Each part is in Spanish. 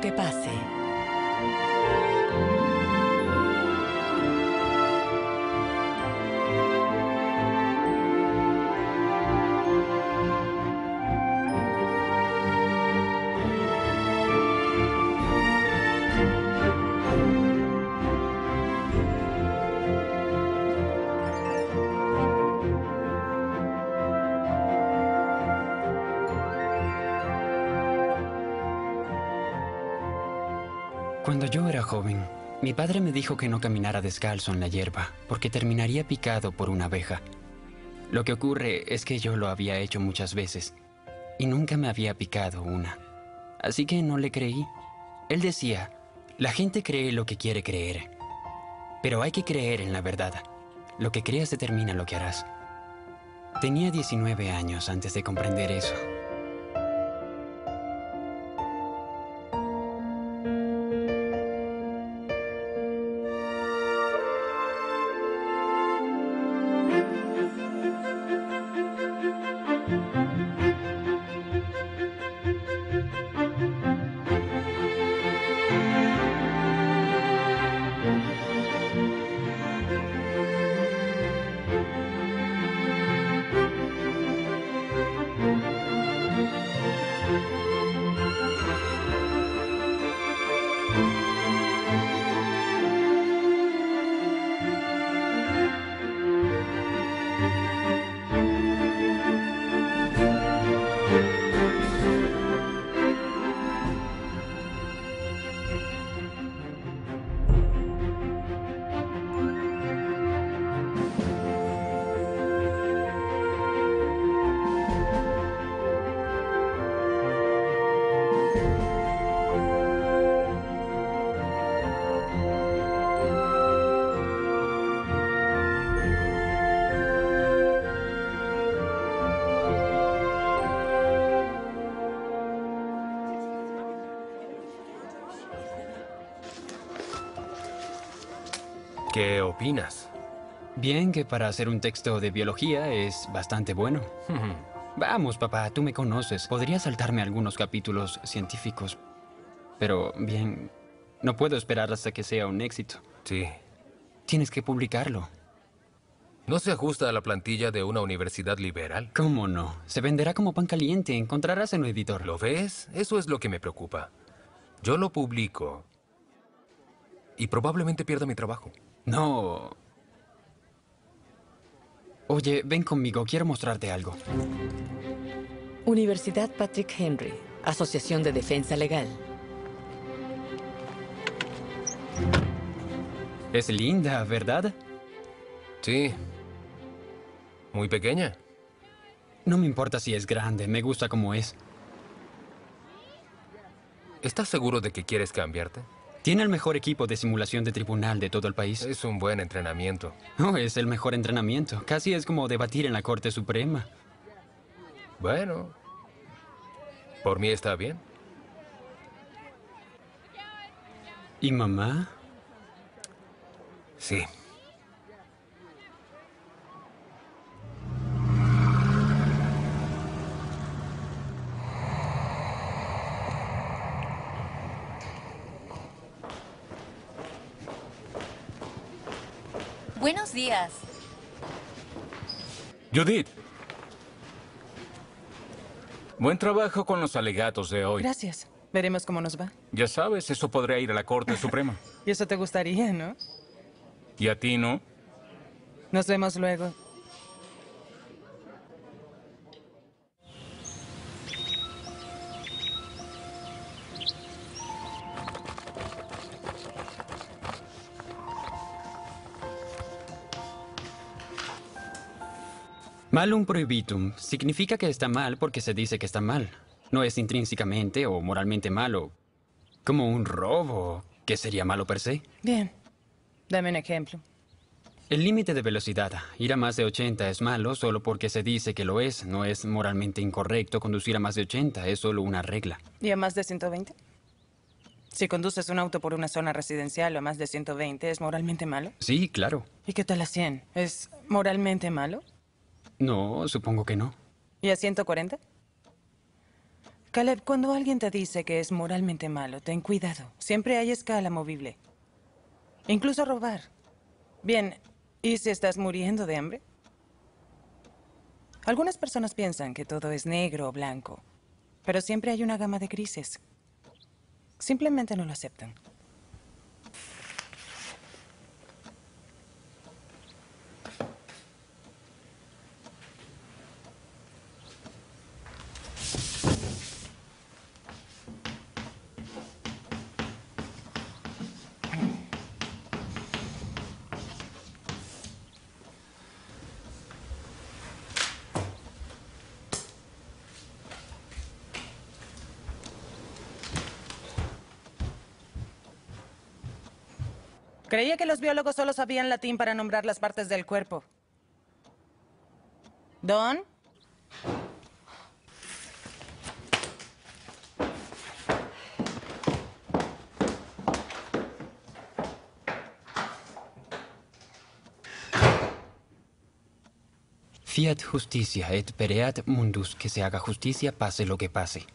Que pase. Cuando yo era joven, mi padre me dijo que no caminara descalzo en la hierba, porque terminaría picado por una abeja. Lo que ocurre es que yo lo había hecho muchas veces, y nunca me había picado una. Así que no le creí. Él decía, la gente cree lo que quiere creer. Pero hay que creer en la verdad. Lo que creas determina lo que harás. Tenía 19 años antes de comprender eso. ¿Qué opinas? Bien que para hacer un texto de biología es bastante bueno. Vamos, papá, tú me conoces. Podría saltarme algunos capítulos científicos. Pero, bien, no puedo esperar hasta que sea un éxito. Sí. Tienes que publicarlo. ¿No se ajusta a la plantilla de una universidad liberal? ¿Cómo no? Se venderá como pan caliente. Encontrarás en un editor. ¿Lo ves? Eso es lo que me preocupa. Yo lo publico. Y probablemente pierda mi trabajo. No. Oye, ven conmigo. Quiero mostrarte algo. Universidad Patrick Henry, Asociación de Defensa Legal. Es linda, ¿verdad? Sí. Muy pequeña. No me importa si es grande. Me gusta como es. ¿Estás seguro de que quieres cambiarte? Tiene el mejor equipo de simulación de tribunal de todo el país. Es un buen entrenamiento. No, es el mejor entrenamiento. Casi es como debatir en la Corte Suprema. Bueno. Por mí está bien. ¿Y mamá? Sí. Buenos días. Judith. Buen trabajo con los alegatos de hoy. Gracias. Veremos cómo nos va. Ya sabes, eso podría ir a la Corte Suprema. Y eso te gustaría, ¿no? ¿Y a ti no? Nos vemos luego. Malum prohibitum significa que está mal porque se dice que está mal. No es intrínsecamente o moralmente malo. Como un robo, que sería malo per se. Bien. Dame un ejemplo. El límite de velocidad, ir a más de 80 es malo solo porque se dice que lo es. No es moralmente incorrecto conducir a más de 80, es solo una regla. ¿Y a más de 120? Si conduces un auto por una zona residencial o a más de 120, ¿es moralmente malo? Sí, claro. ¿Y qué tal a 100? ¿Es moralmente malo? No, supongo que no. ¿Y a 140? Caleb, cuando alguien te dice que es moralmente malo, ten cuidado. Siempre hay escala movible. Incluso robar. Bien, ¿y si estás muriendo de hambre? Algunas personas piensan que todo es negro o blanco, pero siempre hay una gama de grises. Simplemente no lo aceptan. Creía que los biólogos solo sabían latín para nombrar las partes del cuerpo. ¿Don? Fiat justicia et pereat mundus, que se haga justicia pase lo que pase.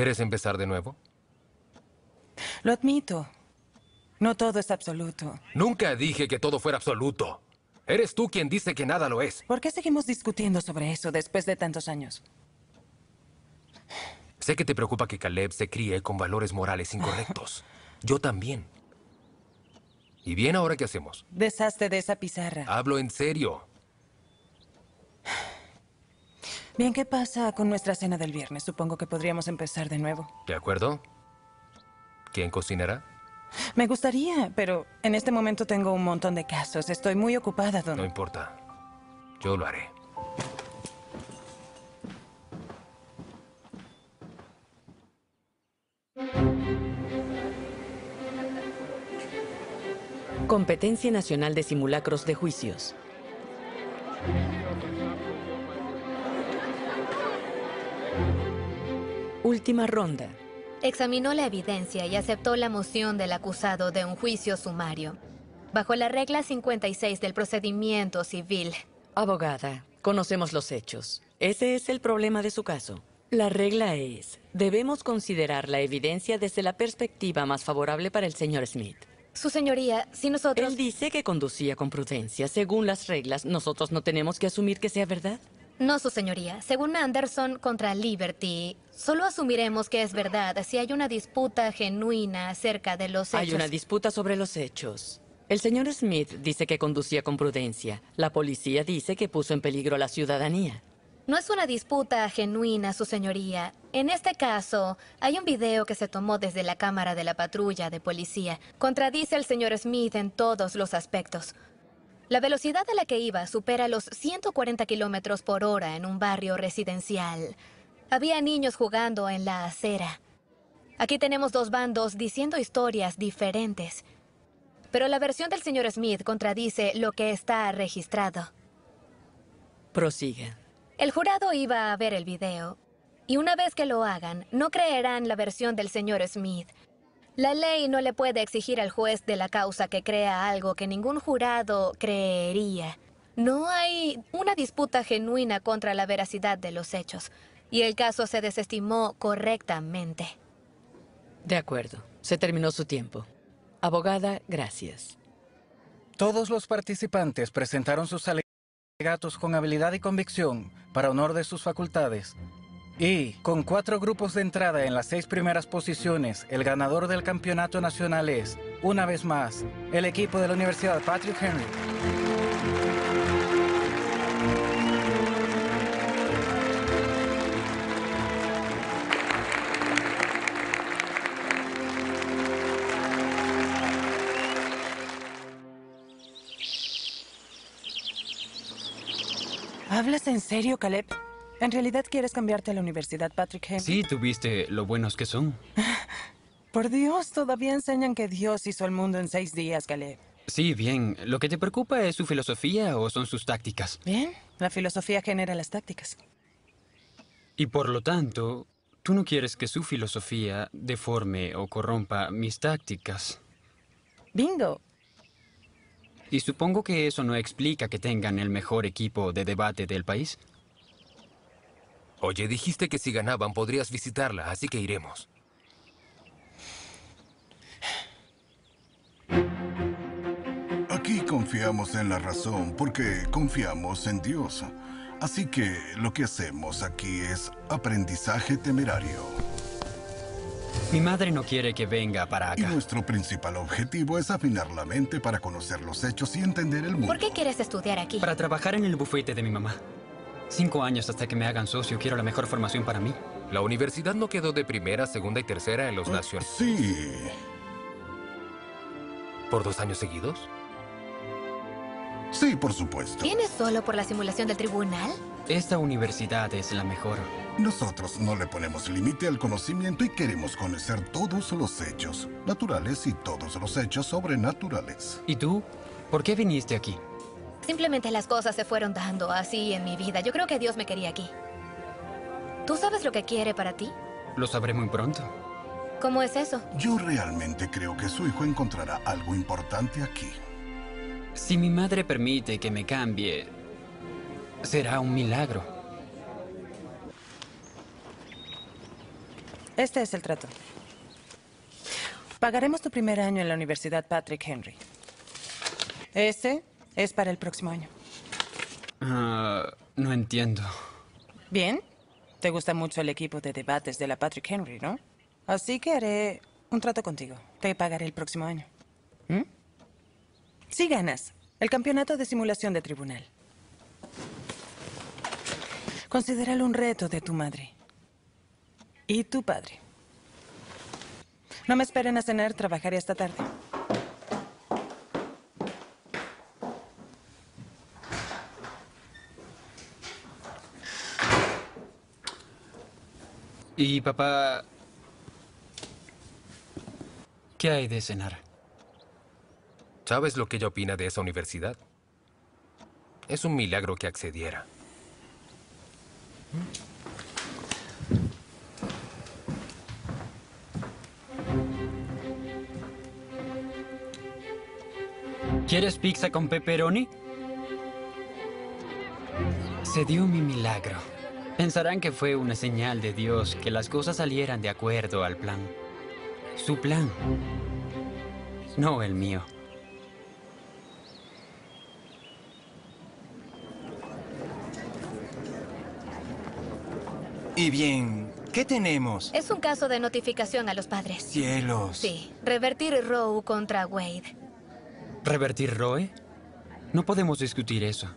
¿Quieres empezar de nuevo? Lo admito. No todo es absoluto. Nunca dije que todo fuera absoluto. Eres tú quien dice que nada lo es. ¿Por qué seguimos discutiendo sobre eso después de tantos años? Sé que te preocupa que Caleb se críe con valores morales incorrectos. Yo también. ¿Y bien ahora qué hacemos? Deshazte de esa pizarra. Hablo en serio. Bien, ¿qué pasa con nuestra cena del viernes? Supongo que podríamos empezar de nuevo. ¿De acuerdo? ¿Quién cocinará? Me gustaría, pero en este momento tengo un montón de casos. Estoy muy ocupada, don. No importa. Yo lo haré. Competencia Nacional de Simulacros de Juicios. Última ronda. Examinó la evidencia y aceptó la moción del acusado de un juicio sumario, bajo la regla 56 del procedimiento civil. Abogada, conocemos los hechos. Ese es el problema de su caso. La regla es, debemos considerar la evidencia desde la perspectiva más favorable para el señor Smith. Su señoría, si nosotros... Él dice que conducía con prudencia. Según las reglas, ¿nosotros no tenemos que asumir que sea verdad? No, su señoría. Según Anderson contra Liberty, solo asumiremos que es verdad si hay una disputa genuina acerca de los hechos. Hay una disputa sobre los hechos. El señor Smith dice que conducía con prudencia. La policía dice que puso en peligro a la ciudadanía. No es una disputa genuina, su señoría. En este caso, hay un video que se tomó desde la cámara de la patrulla de policía. Contradice al señor Smith en todos los aspectos. La velocidad a la que iba supera los 140 kilómetros por hora en un barrio residencial. Había niños jugando en la acera. Aquí tenemos dos bandos diciendo historias diferentes. Pero la versión del señor Smith contradice lo que está registrado. Prosiga. El jurado iba a ver el video. Y una vez que lo hagan, no creerán la versión del señor Smith. La ley no le puede exigir al juez de la causa que crea algo que ningún jurado creería. No hay una disputa genuina contra la veracidad de los hechos. Y el caso se desestimó correctamente. De acuerdo. Se terminó su tiempo. Abogada, gracias. Todos los participantes presentaron sus alegatos con habilidad y convicción para honor de sus facultades. Y, con cuatro grupos de entrada en las seis primeras posiciones, el ganador del campeonato nacional es, una vez más, el equipo de la Universidad Patrick Henry. ¿Hablas en serio, Caleb? ¿En realidad quieres cambiarte a la Universidad Patrick Henry? Sí, tuviste lo buenos que son. Por Dios, todavía enseñan que Dios hizo el mundo en seis días, Caleb. Sí, bien. ¿Lo que te preocupa es su filosofía o son sus tácticas? Bien, la filosofía genera las tácticas. Y por lo tanto, tú no quieres que su filosofía deforme o corrompa mis tácticas. Bingo. Y supongo que eso no explica que tengan el mejor equipo de debate del país. Oye, dijiste que si ganaban podrías visitarla, así que iremos. Aquí confiamos en la razón porque confiamos en Dios. Así que lo que hacemos aquí es aprendizaje temerario. Mi madre no quiere que venga para Y acá. nuestro principal objetivo es afinar la mente para conocer los hechos y entender el mundo. ¿Por qué quieres estudiar aquí? Para trabajar en el bufete de mi mamá. Cinco años hasta que me hagan socio. Quiero la mejor formación para mí. La universidad no quedó de primera, segunda y tercera en los nacionales. Sí. ¿Por dos años seguidos? Sí, por supuesto. ¿Vienes solo por la simulación del tribunal? Esta universidad es la mejor. Nosotros no le ponemos límite al conocimiento y queremos conocer todos los hechos naturales y todos los hechos sobrenaturales. ¿Y tú? ¿Por qué viniste aquí? Simplemente las cosas se fueron dando así en mi vida. Yo creo que Dios me quería aquí. ¿Tú sabes lo que quiere para ti? Lo sabré muy pronto. ¿Cómo es eso? Yo realmente creo que su hijo encontrará algo importante aquí. Si mi madre permite que me cambie, será un milagro. Este es el trato. Pagaremos tu primer año en la Universidad Patrick Henry. Este es para el próximo año. Ah, no entiendo. Bien. Te gusta mucho el equipo de debates de la Patrick Henry, ¿no? Así que haré un trato contigo. Te pagaré el próximo año. ¿Mm? Si ganas el campeonato de simulación de tribunal. Considéralo un reto de tu madre. Y tu padre. No me esperen a cenar, trabajaré esta tarde. ¿Y papá? ¿Qué hay de cenar? ¿Sabes lo que ella opina de esa universidad? Es un milagro que accediera. ¿Quieres pizza con pepperoni? Se dio mi milagro. Pensarán que fue una señal de Dios que las cosas salieran de acuerdo al plan. Su plan. No el mío. Y bien, ¿qué tenemos? Es un caso de notificación a los padres. Cielos. Sí, revertir Roe contra Wade. ¿Revertir Roe? No podemos discutir eso.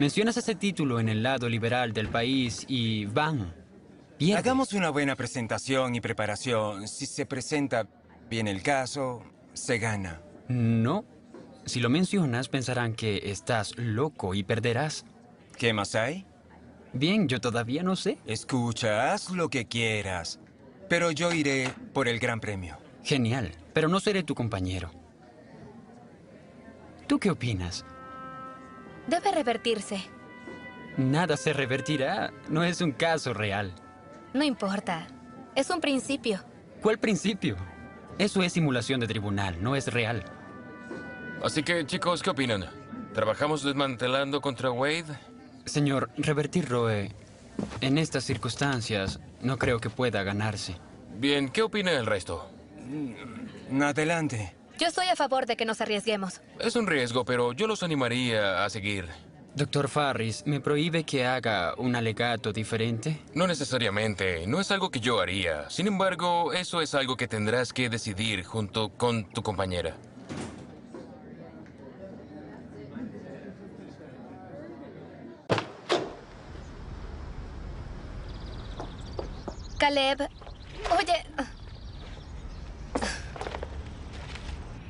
Mencionas ese título en el lado liberal del país y van. Pierde. Hagamos una buena presentación y preparación. Si se presenta bien el caso, se gana. No. Si lo mencionas, pensarán que estás loco y perderás. ¿Qué más hay? Bien, yo todavía no sé. Escucha, haz lo que quieras. Pero yo iré por el gran premio. Genial, pero no seré tu compañero. ¿Tú qué opinas? Debe revertirse. Nada se revertirá. No es un caso real. No importa. Es un principio. ¿Cuál principio? Eso es simulación de tribunal, no es real. Así que, chicos, ¿qué opinan? ¿Trabajamos desmantelando contra Wade? Señor, revertir Roe, en estas circunstancias, no creo que pueda ganarse. Bien, ¿qué opina el resto? Mm, Adelante. Yo estoy a favor de que nos arriesguemos. Es un riesgo, pero yo los animaría a seguir. Doctor Farris, ¿me prohíbe que haga un alegato diferente? No necesariamente, no es algo que yo haría. Sin embargo, eso es algo que tendrás que decidir junto con tu compañera. Caleb, oye...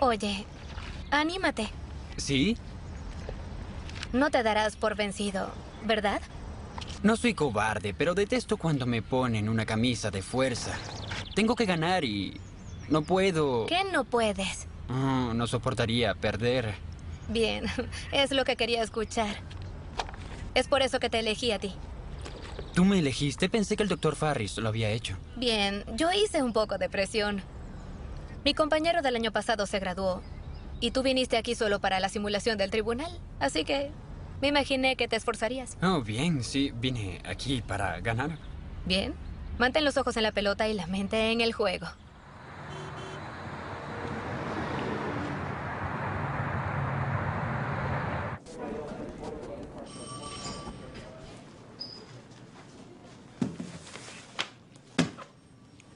Oye, anímate. ¿Sí? No te darás por vencido, ¿verdad? No soy cobarde, pero detesto cuando me ponen una camisa de fuerza. Tengo que ganar y no puedo... ¿Qué no puedes? Oh, no soportaría perder. Bien, es lo que quería escuchar. Es por eso que te elegí a ti. Tú me elegiste, pensé que el doctor Farris lo había hecho. Bien, yo hice un poco de presión. Mi compañero del año pasado se graduó. Y tú viniste aquí solo para la simulación del tribunal. Así que me imaginé que te esforzarías. Oh, bien, sí, vine aquí para ganar. Bien. Mantén los ojos en la pelota y la mente en el juego.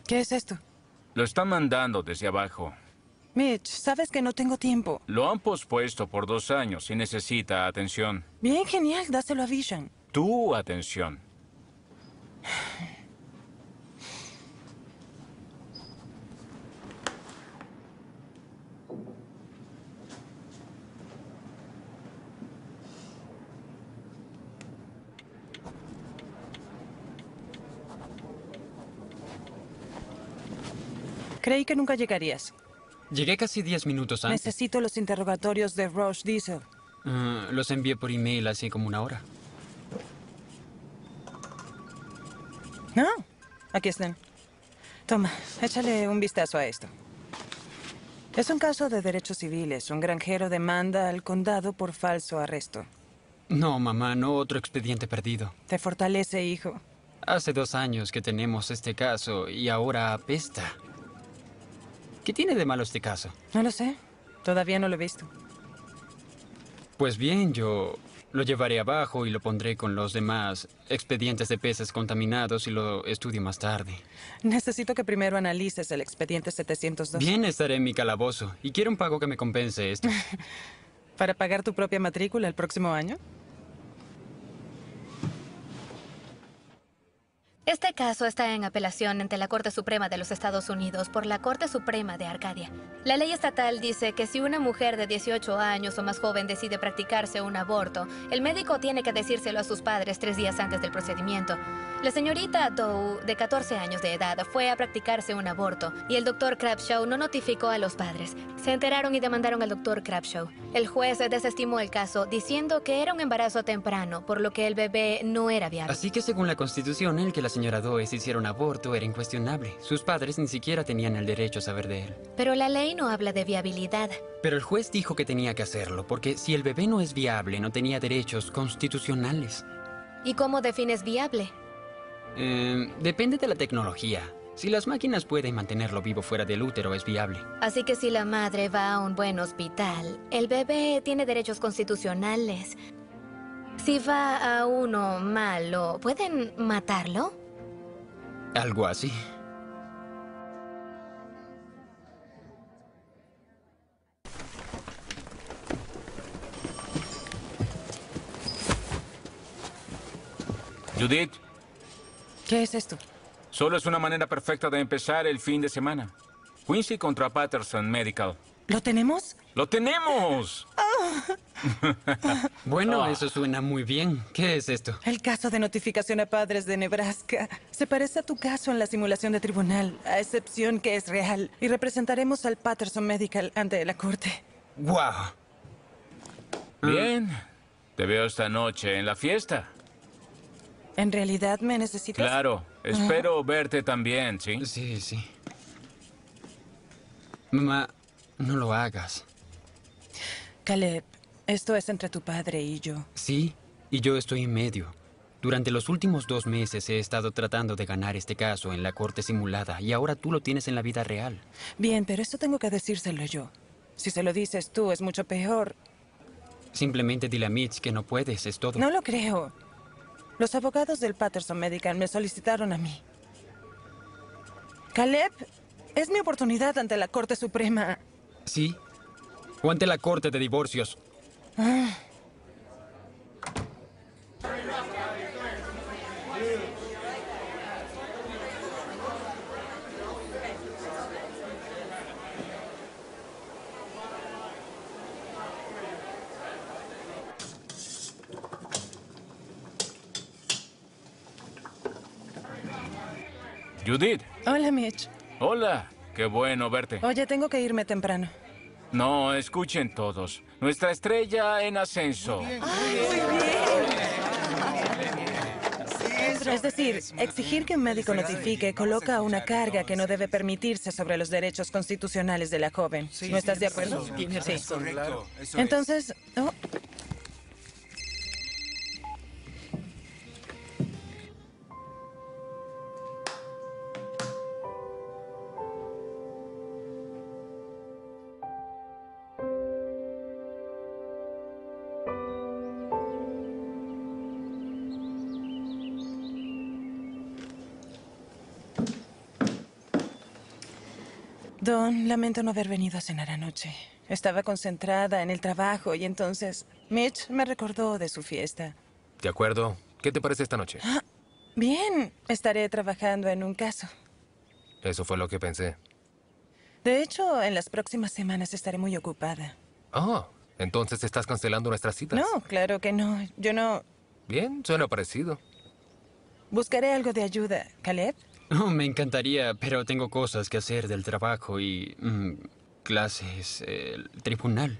¿Qué es esto? Lo están mandando desde abajo. Mitch, sabes que no tengo tiempo. Lo han pospuesto por dos años y necesita atención. Bien, genial, dáselo a Vision. Tu atención. Creí que nunca llegarías. Llegué casi diez minutos antes. Necesito los interrogatorios de Roche Diesel. Ah, los envié por email hace como una hora. No, aquí están. Toma, échale un vistazo a esto. Es un caso de derechos civiles. Un granjero demanda al condado por falso arresto. No, mamá, no otro expediente perdido. Te fortalece, hijo. Hace dos años que tenemos este caso y ahora apesta. ¿Qué tiene de malo este caso? No lo sé. Todavía no lo he visto. Pues bien, yo lo llevaré abajo y lo pondré con los demás expedientes de peces contaminados y lo estudio más tarde. Necesito que primero analices el expediente 702. Bien, estaré en mi calabozo y quiero un pago que me compense esto. ¿Para pagar tu propia matrícula el próximo año? Este caso está en apelación ante la Corte Suprema de los Estados Unidos por la Corte Suprema de Arcadia. La ley estatal dice que si una mujer de 18 años o más joven decide practicarse un aborto, el médico tiene que decírselo a sus padres tres días antes del procedimiento. La señorita Doe, de 14 años de edad, fue a practicarse un aborto y el doctor Crabshaw no notificó a los padres. Se enteraron y demandaron al doctor Crabshaw. El juez desestimó el caso diciendo que era un embarazo temprano, por lo que el bebé no era viable. Así que según la Constitución, el que la señora Doe se hiciera un aborto era incuestionable. Sus padres ni siquiera tenían el derecho a saber de él. Pero la ley no habla de viabilidad. Pero el juez dijo que tenía que hacerlo, porque si el bebé no es viable, no tenía derechos constitucionales. ¿Y cómo defines viable? Eh, depende de la tecnología. Si las máquinas pueden mantenerlo vivo fuera del útero, es viable. Así que si la madre va a un buen hospital, el bebé tiene derechos constitucionales. Si va a uno malo, ¿pueden matarlo? Algo así. Judith, ¿Qué es esto? solo es una manera perfecta de empezar el fin de semana. Quincy contra Patterson Medical. ¿Lo tenemos? ¡Lo tenemos! Bueno, eso suena muy bien. ¿Qué es esto? El caso de notificación a padres de Nebraska. Se parece a tu caso en la simulación de tribunal, a excepción que es real. Y representaremos al Patterson Medical ante la corte. ¡Guau! Bien. Te veo esta noche en la fiesta. ¿En realidad me necesitas? Claro. Espero verte también, ¿sí? Sí, sí. Mamá, no lo hagas. Caleb, esto es entre tu padre y yo. Sí, y yo estoy en medio. Durante los últimos dos meses he estado tratando de ganar este caso en la corte simulada y ahora tú lo tienes en la vida real. Bien, pero esto tengo que decírselo yo. Si se lo dices tú, es mucho peor. Simplemente dile a Mitch que no puedes, es todo. No lo creo. Los abogados del Patterson Medical me solicitaron a mí. Caleb, es mi oportunidad ante la Corte Suprema. Sí o la Corte de Divorcios. Judith. Hola, Mitch. Hola, qué bueno verte. Oye, tengo que irme temprano. No, escuchen todos. Nuestra estrella en ascenso. Es decir, exigir que un médico notifique coloca una carga que no debe permitirse sobre los derechos constitucionales de la joven. ¿No estás de acuerdo? Sí. Entonces, oh, lamento no haber venido a cenar anoche. Estaba concentrada en el trabajo y entonces Mitch me recordó de su fiesta. De acuerdo. ¿Qué te parece esta noche? Bien, estaré trabajando en un caso. Eso fue lo que pensé. De hecho, en las próximas semanas estaré muy ocupada. Ah, entonces estás cancelando nuestras citas. No, claro que no. Yo no... Bien, suena parecido. Buscaré algo de ayuda. ¿Caleb? Oh, me encantaría, pero tengo cosas que hacer del trabajo y... mm, clases, el tribunal.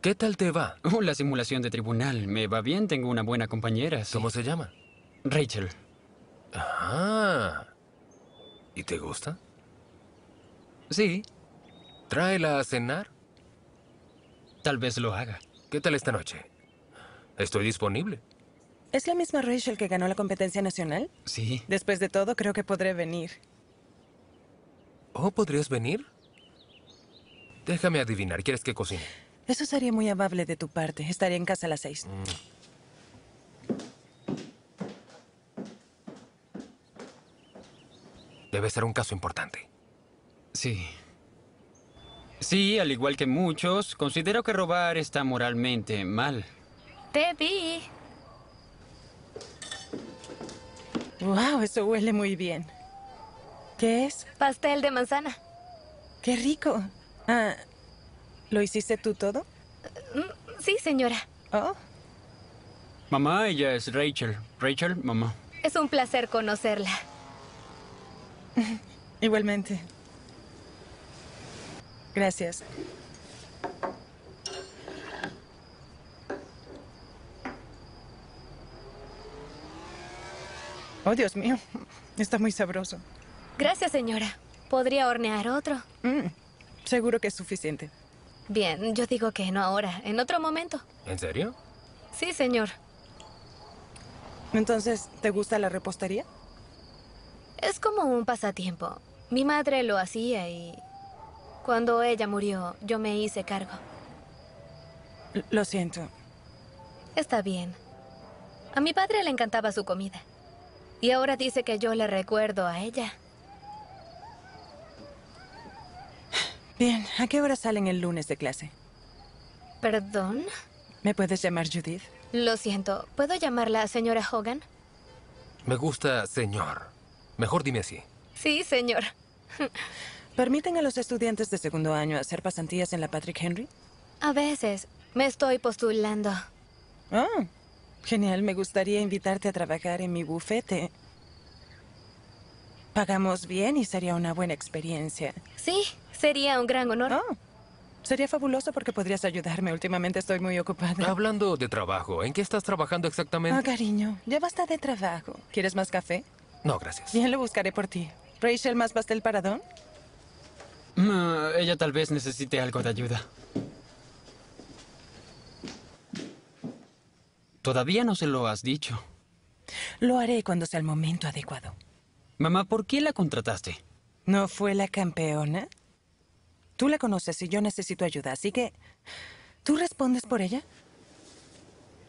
¿Qué tal te va? Oh, la simulación de tribunal. Me va bien, tengo una buena compañera. sí. ¿Cómo se llama? Rachel. Ah. ¿Y te gusta? Sí, Tráela a cenar. tal vez lo haga. ¿Qué tal esta noche? Estoy disponible. ¿Es la misma Rachel que ganó la competencia nacional? Sí. Después de todo, creo que podré venir. ¿Oh, podrías venir? Déjame adivinar. ¿Quieres que cocine? Eso sería muy amable de tu parte. Estaré en casa a las seis. Debe ser un caso importante. Sí. Sí, al igual que muchos, considero que robar está moralmente mal. Te vi. Wow, eso huele muy bien. ¿Qué es? Pastel de manzana. ¡Qué rico! Ah, ¿lo hiciste tú todo? Mm, Sí, señora. Oh, Mamá, ella es Rachel. Rachel, mamá. Es un placer conocerla. igualmente. Gracias. Oh, Dios mío. Está muy sabroso. Gracias, señora. ¿Podría hornear otro? Mm, seguro que es suficiente. Bien, yo digo que no ahora, en otro momento. ¿En serio? Sí, señor. Entonces, ¿te gusta la repostería? Es como un pasatiempo. Mi madre lo hacía y... Cuando ella murió, yo me hice cargo. L- lo siento. Está bien. A mi padre le encantaba su comida. Y ahora dice que yo le recuerdo a ella. Bien, ¿a qué hora salen el lunes de clase? ¿Perdón? ¿Me puedes llamar Judith? Lo siento. ¿Puedo llamarla señora Hogan? Me gusta, señor. Mejor dime así. Sí, señor. ¿Permiten a los estudiantes de segundo año hacer pasantías en la Patrick Henry? A veces me estoy postulando. Oh, genial. Me gustaría invitarte a trabajar en mi bufete. Pagamos bien y sería una buena experiencia. Sí, sería un gran honor. Oh, sería fabuloso porque podrías ayudarme. Últimamente estoy muy ocupada. Hablando de trabajo, ¿en qué estás trabajando Oh, exactamente? cariño, ya basta de trabajo. ¿Quieres más café? No, gracias. Bien, lo buscaré por ti. Rachel, ¿más pastel para Don? Mm, ella tal vez necesite algo de ayuda. Todavía no se lo has dicho. Lo haré cuando sea el momento adecuado. Mamá, ¿por qué la contrataste? ¿No fue la campeona? Tú la conoces y yo necesito ayuda, así que... ¿Tú respondes por ella?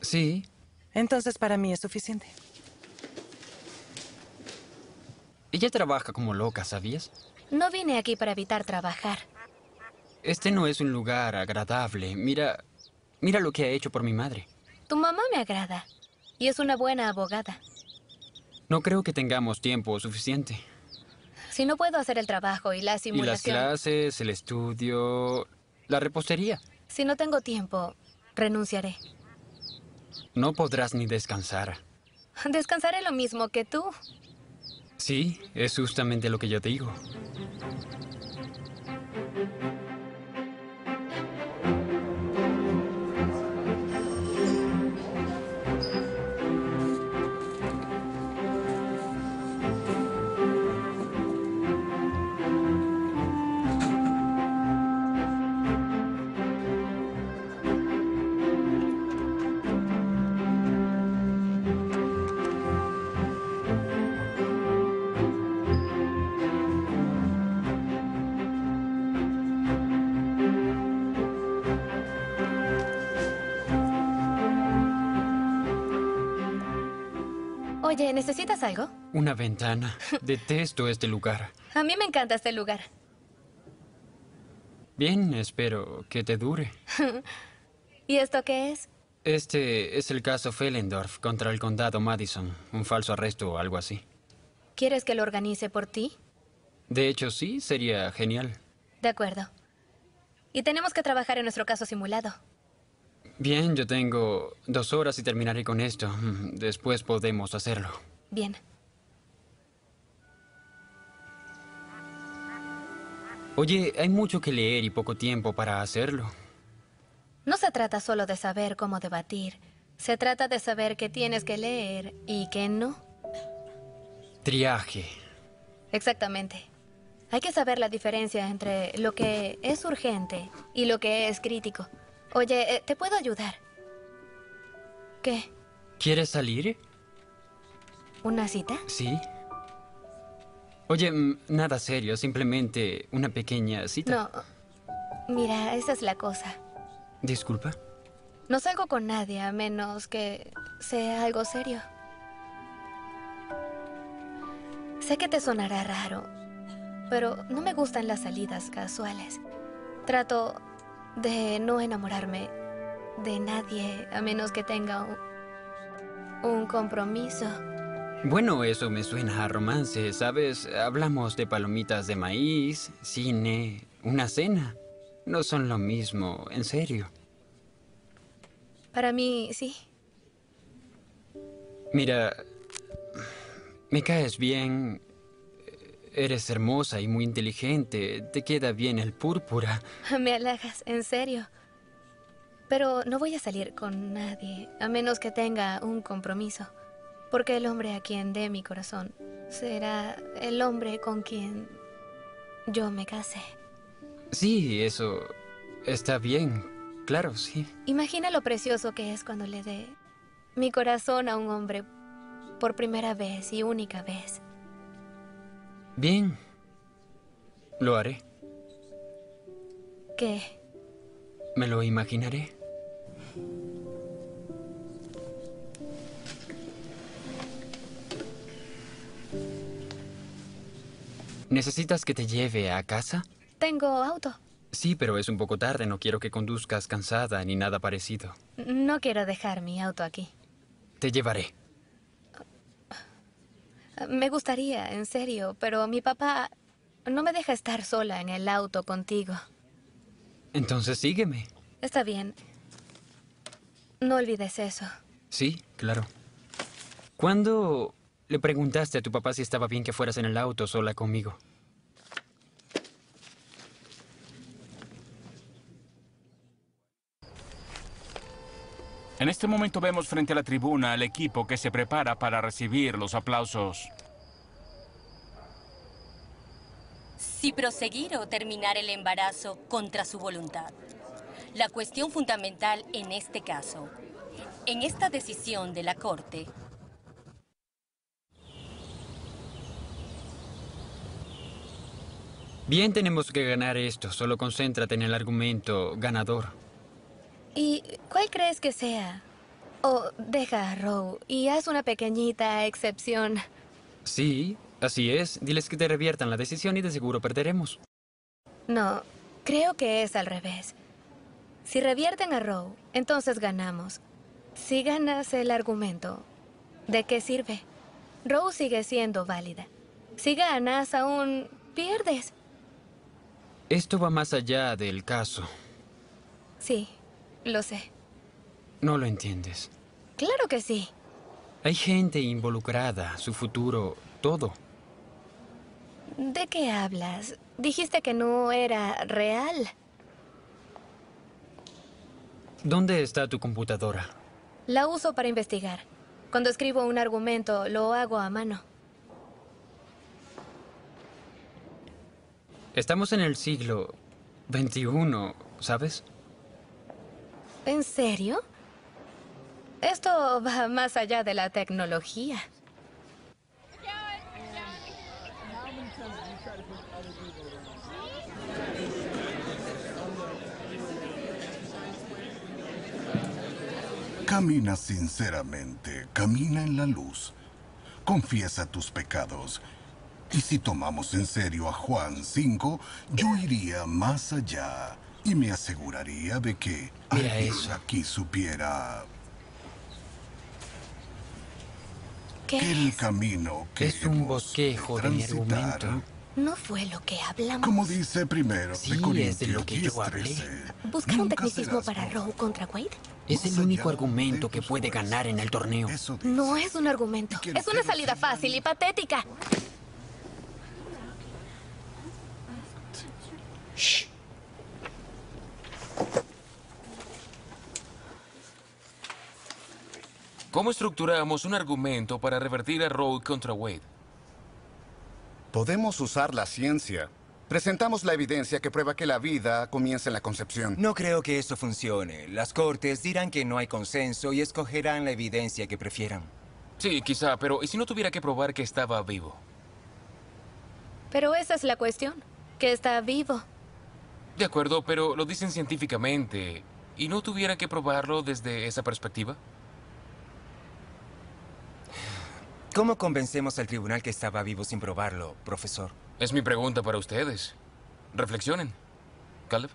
Sí. Entonces para mí es suficiente. Ella trabaja como loca, ¿sabías? No vine aquí para evitar trabajar. Este no es un lugar agradable. Mira, mira lo que ha hecho por mi madre. Tu mamá me agrada. Y es una buena abogada. No creo que tengamos tiempo suficiente. Si no puedo hacer el trabajo y la Y las simulación... clases, el estudio, la repostería. Si no tengo tiempo, renunciaré. No podrás ni descansar. Descansaré lo mismo que tú. Sí, es justamente lo que yo digo. Oye, ¿necesitas algo? Una ventana. Detesto este lugar. A mí me encanta este lugar. Bien, espero que te dure. ¿Y esto qué es? Este es el caso Fellendorf contra el condado Madison. Un falso arresto o algo así. ¿Quieres que lo organice por ti? De hecho, sí, sería genial. De acuerdo. Y tenemos que trabajar en nuestro caso simulado. Bien, yo tengo dos horas y terminaré con esto. Mm, Después podemos hacerlo. Bien. Oye, hay mucho que leer y poco tiempo para hacerlo. No se trata solo de saber cómo debatir. Se trata de saber qué tienes que leer y qué no. Triaje. Exactamente. Hay que saber la diferencia entre lo que es urgente y lo que es crítico. Oye, eh, ¿te puedo ayudar? ¿Qué? ¿Quieres salir? ¿Una cita? Sí. Oye, mm, nada serio, simplemente una pequeña cita. No. Mira, esa es la cosa. Disculpa. No salgo con nadie a menos que sea algo serio. Sé que te sonará raro, pero no me gustan las salidas casuales. Trato de no enamorarme de nadie a menos que tenga un, un compromiso. Bueno, eso me suena a romance, ¿sabes? Hablamos de palomitas de maíz, cine, una cena. No son lo mismo, en serio. Para mí, sí. Mira, me caes bien. Eres hermosa y muy inteligente. Te queda bien el púrpura. Me halagas, en serio. Pero no voy a salir con nadie, a menos que tenga un compromiso. Porque el hombre a quien dé mi corazón será el hombre con quien yo me case. Sí, eso está bien. Claro, sí. Imagina lo precioso que es cuando le dé mi corazón a un hombre por primera vez y única vez. Bien. Lo haré. ¿Qué? Me lo imaginaré. ¿Necesitas que te lleve a casa? Tengo auto. Sí, pero es un poco tarde. No quiero que conduzcas cansada ni nada parecido. No quiero dejar mi auto aquí. Te llevaré. Me gustaría, en serio, pero mi papá no me deja estar sola en el auto contigo. Entonces sígueme. Está bien. No olvides eso. Sí, claro. ¿Cuándo le preguntaste a tu papá si estaba bien que fueras en el auto sola conmigo? En este momento vemos frente a la tribuna al equipo que se prepara para recibir los aplausos. Si proseguir o terminar el embarazo contra su voluntad. La cuestión fundamental en este caso, en esta decisión de la Corte, Bien, tenemos que ganar esto. Solo concéntrate en el argumento ganador. ¿Y cuál crees que sea? O deja a Roe y haz una pequeñita excepción. Sí, así es. Diles que te reviertan la decisión y de seguro perderemos. No, creo que es al revés. Si revierten a Roe, entonces ganamos. Si ganas el argumento, ¿de qué sirve? Roe sigue siendo válida. Si ganas, aún pierdes. Esto va más allá del caso. Sí, lo sé. No lo entiendes. Claro que sí. Hay gente involucrada, su futuro, todo. ¿De qué hablas? Dijiste que no era real. ¿Dónde está tu computadora? La uso para investigar. Cuando escribo un argumento, lo hago a mano. Estamos en el siglo XXI, ¿sabes? ¿En serio? Esto va más allá de la tecnología. Camina sinceramente, camina en la luz. Confiesa tus pecados. Y si tomamos en serio a Juan 5, yo iría más allá y me aseguraría de que Mira alguien eso. aquí supiera ¿Qué el es? camino que Es un bosquejo de mi argumento. No fue lo que hablamos. Como dice primero Sí, de es de Corintios lo que yo hablé. 10:13, ¿Buscar un tecnicismo para Roe contra Wade? Es el único argumento que puede ganar en el torneo. No es un argumento. Es una salida fácil y patética. ¿Cómo estructuramos un argumento para revertir a Roe contra Wade? Podemos usar la ciencia. Presentamos la evidencia que prueba que la vida comienza en la concepción. No creo que eso funcione. Las cortes dirán que no hay consenso y escogerán la evidencia que prefieran. Sí, quizá, pero ¿y si no tuviera que probar que estaba vivo? Pero esa es la cuestión. Que está vivo. De acuerdo, pero lo dicen científicamente. ¿Y no tuviera que probarlo desde esa perspectiva? ¿Cómo convencemos al tribunal que estaba vivo sin probarlo, profesor? Es mi pregunta para ustedes. Reflexionen. Caleb.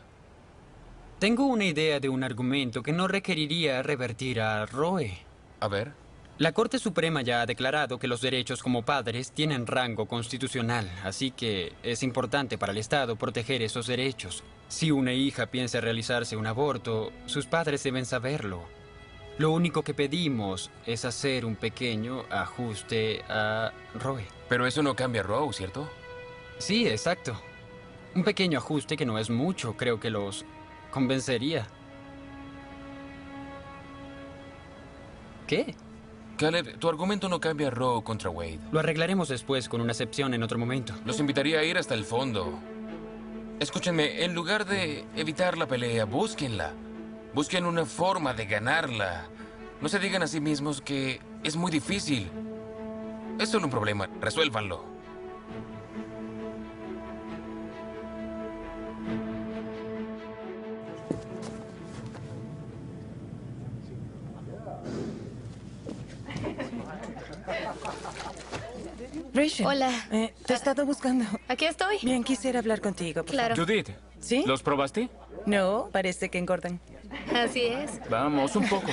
Tengo una idea de un argumento que no requeriría revertir a Roe. A ver. La Corte Suprema ya ha declarado que los derechos como padres tienen rango constitucional, así que es importante para el Estado proteger esos derechos. Si una hija piensa realizarse un aborto, sus padres deben saberlo. Lo único que pedimos es hacer un pequeño ajuste a Roe. Pero eso no cambia a Roe, ¿cierto? Sí, exacto. Un pequeño ajuste que no es mucho, creo que los convencería. ¿Qué? Caleb, tu argumento no cambia a Roe contra Wade. Lo arreglaremos después con una excepción en otro momento. Los invitaría a ir hasta el fondo. Escúchenme, en lugar de evitar la pelea, búsquenla. Busquen una forma de ganarla. No se digan a sí mismos que es muy difícil. Es solo un problema, resuélvanlo. Rachel. Hola. Eh, te he estado buscando. Aquí estoy. Bien, quisiera hablar contigo. por Claro. Judith, ¿Sí? ¿los probaste? favor. No, parece que engordan. Así es. Vamos, un poco.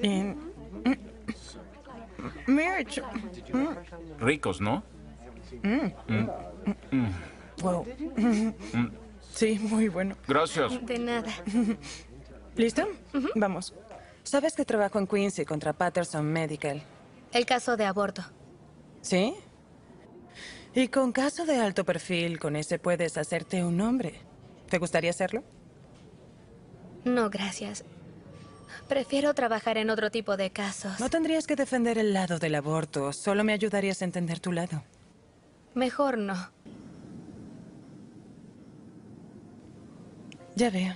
Bien. Mm. Mirch. Mm. Ricos, ¿no? Wow. Sí, muy bueno. Gracias. De nada. ¿Listo? Vamos. Sabes que trabajo en Quincy contra Patterson Medical. El caso de aborto. ¿Sí? Y con caso de alto perfil, con ese puedes hacerte un nombre. ¿Te gustaría hacerlo? No, gracias. Prefiero trabajar en otro tipo de casos. No tendrías que defender el lado del aborto, solo me ayudarías a entender tu lado. Mejor no. Ya veo.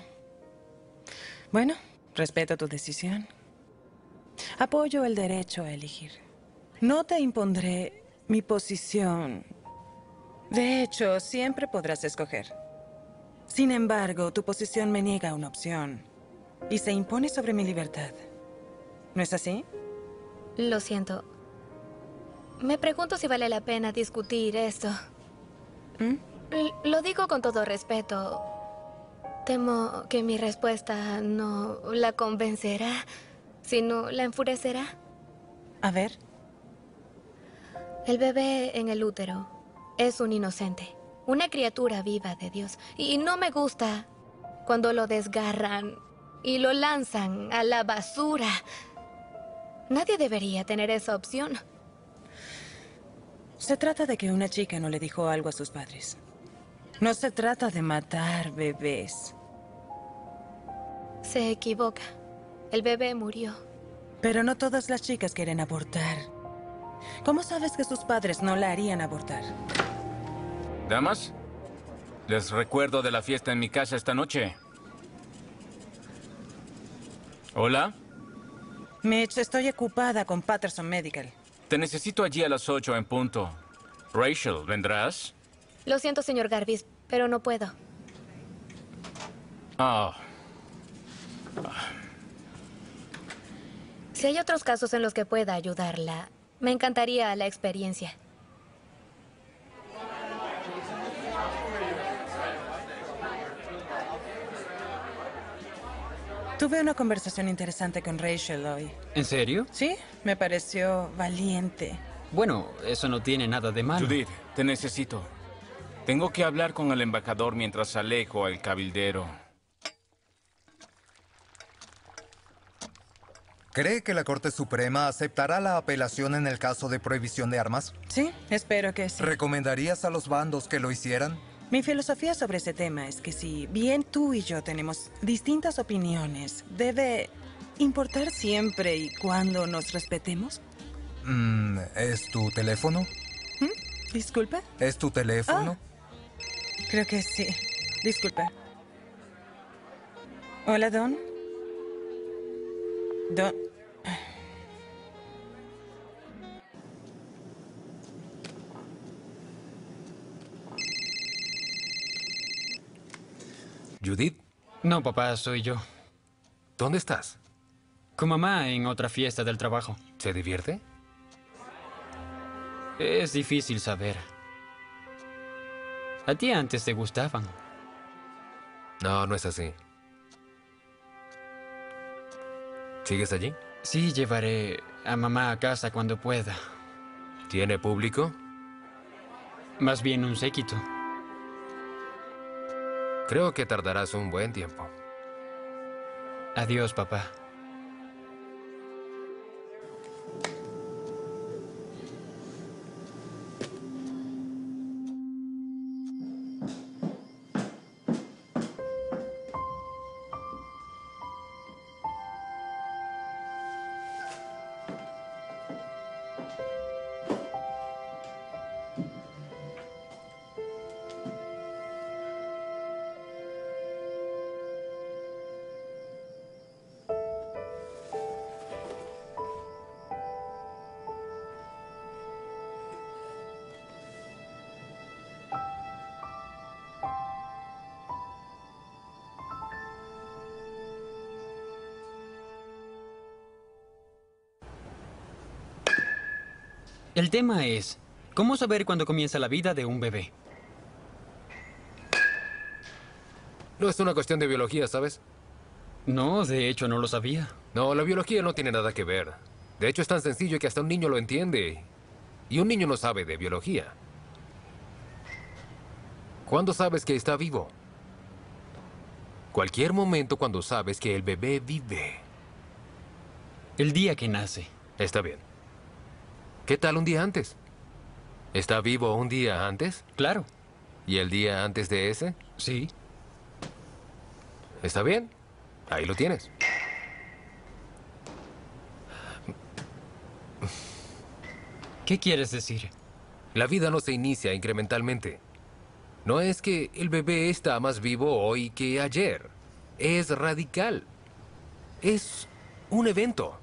Bueno, respeto tu decisión. Apoyo el derecho a elegir. No te impondré mi posición. De hecho, siempre podrás escoger. Sin embargo, tu posición me niega una opción y se impone sobre mi libertad. ¿No es así? Lo siento. Me pregunto si vale la pena discutir esto. ¿Mm? Lo digo con todo respeto. Temo que mi respuesta no la convencerá, sino la enfurecerá. A ver, El bebé en el útero es un inocente, una criatura viva de Dios. Y no me gusta cuando lo desgarran y lo lanzan a la basura. Nadie debería tener esa opción. Se trata de que una chica no le dijo algo a sus padres. No se trata de matar bebés. Se equivoca. El bebé murió. Pero no todas las chicas quieren abortar. ¿Cómo sabes que sus padres no la harían abortar? Damas, les recuerdo de la fiesta en mi casa esta noche. ¿Hola? Mitch, estoy ocupada con Patterson Medical. Te necesito allí a las 8 en punto. Rachel, ¿vendrás? Lo siento, señor Garvis, pero no puedo. Ah, Si hay otros casos en los que pueda ayudarla, me encantaría la experiencia. Tuve una conversación interesante con Rachel hoy. ¿En serio? Sí, me pareció valiente. Bueno, eso no tiene nada de malo. Judith, te necesito. Tengo que hablar con el embajador mientras alejo al cabildero. ¿Cree que la Corte Suprema aceptará la apelación en el caso de prohibición de armas? Sí, espero que sí. ¿Recomendarías a los bandos que lo hicieran? Mi filosofía sobre ese tema es que si bien tú y yo tenemos distintas opiniones, debe importar siempre y cuando nos respetemos. Mm, ¿Es tu teléfono? ¿Mm? Disculpa. ¿Es tu teléfono? Creo que sí. Disculpa. Hola, Don. Don. ¿Judith? No, papá, soy yo. ¿Dónde estás? Con mamá en otra fiesta del trabajo. ¿Se divierte? Es difícil saber. A ti antes te gustaban. No, no es así. ¿Sigues allí? Sí, llevaré a mamá a casa cuando pueda. ¿Tiene público? Más bien un séquito. Creo que tardarás un buen tiempo. Adiós, papá. Tema es, ¿cómo saber cuándo comienza la vida de un bebé? No es una cuestión de biología, ¿sabes? No, de hecho no lo sabía. No, la biología no tiene nada que ver. De hecho es tan sencillo que hasta un niño lo entiende. Y un niño no sabe de biología. ¿Cuándo sabes que está vivo? Cualquier momento cuando sabes que el bebé vive. El día que nace. Está bien. ¿Qué tal un día antes? ¿Está vivo un día antes? Claro. ¿Y el día antes de ese? Sí. ¿Está bien? Ahí lo tienes. ¿Qué quieres decir? La vida no se inicia incrementalmente. No es que el bebé está más vivo hoy que ayer. Es radical. Es un evento.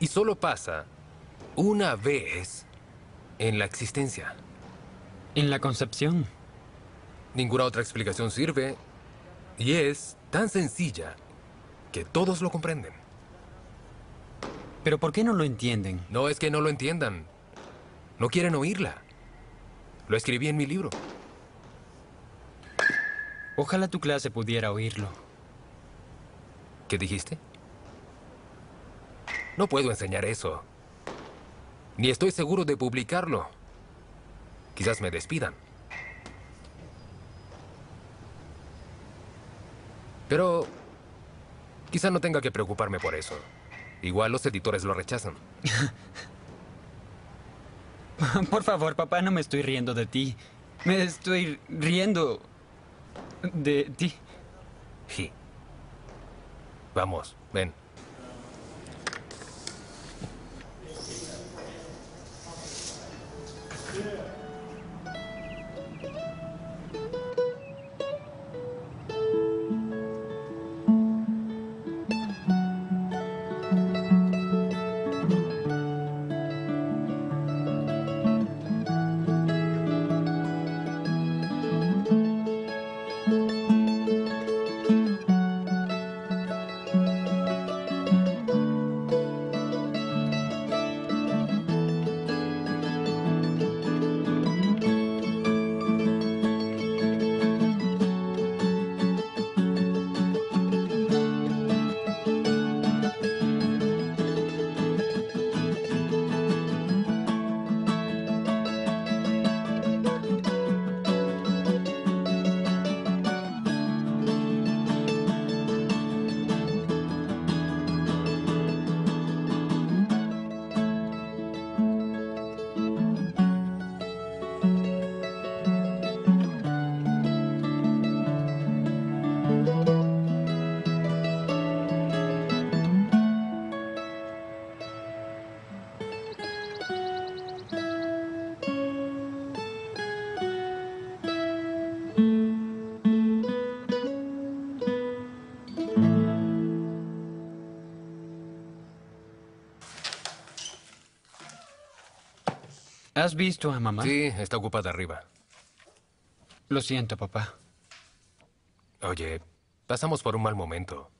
Y solo pasa una vez en la existencia. En la concepción. Ninguna otra explicación sirve. Y es tan sencilla que todos lo comprenden. ¿Pero por qué no lo entienden? No es que no lo entiendan. No quieren oírla. Lo escribí en mi libro. Ojalá tu clase pudiera oírlo. ¿Qué dijiste? No puedo enseñar eso. Ni estoy seguro de publicarlo. Quizás me despidan. Pero quizá no tenga que preocuparme por eso. Igual los editores lo rechazan. Por favor, papá, no me estoy riendo de ti. Me estoy riendo de ti. Sí. Vamos, ven. ¿Has visto a mamá? Sí, está ocupada arriba. Lo siento, papá. Oye, pasamos por un mal momento.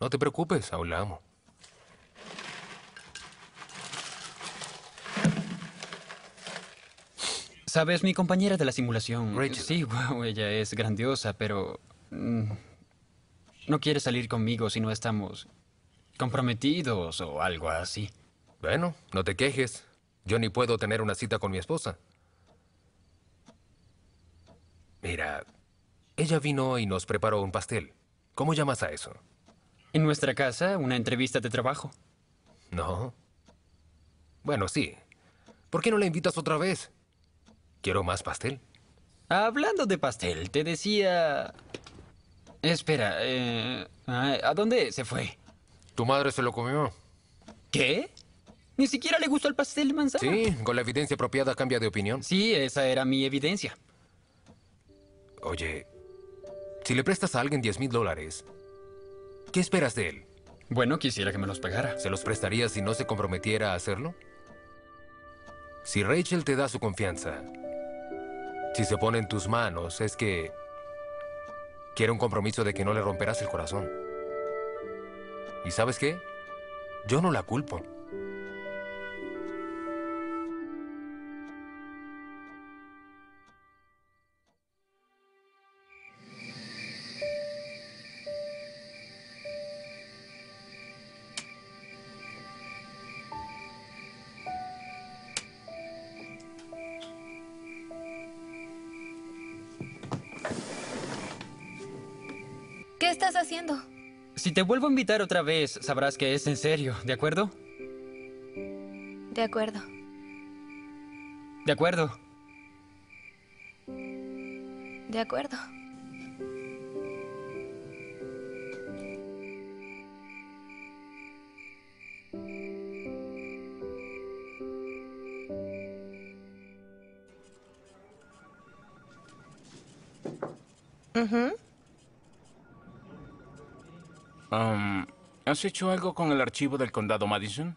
No te preocupes, aún la amo. Sabes, mi compañera de la simulación. Rachel. Sí, wow, ella es grandiosa, pero. mm, no quiere salir conmigo si no estamos comprometidos o algo así. Bueno, no te quejes. Yo ni puedo tener una cita con mi esposa. Mira, ella vino y nos preparó un pastel. ¿Cómo llamas a eso? En nuestra casa, una entrevista de trabajo. No. Bueno, sí. ¿Por qué no la invitas otra vez? Quiero más pastel. Hablando de pastel, te decía. Espera, eh, ¿a dónde se fue? Tu madre se lo comió. ¿Qué? ¿Ni siquiera le gustó el pastel de manzana? Sí, con la evidencia apropiada cambia de opinión. Sí, esa era mi evidencia. Oye, si le prestas a alguien 10 mil dólares, ¿qué esperas de él? Bueno, quisiera que me los pagara. ¿Se los prestaría si no se comprometiera a hacerlo? Si Rachel te da su confianza, si se pone en tus manos, es que quiere un compromiso de que no le romperás el corazón. ¿Y sabes qué? Yo no la culpo. Te vuelvo a invitar otra vez, sabrás que es en serio, ¿de acuerdo? De acuerdo. De acuerdo. De acuerdo. Um, ¿Has hecho algo con el archivo del condado Madison?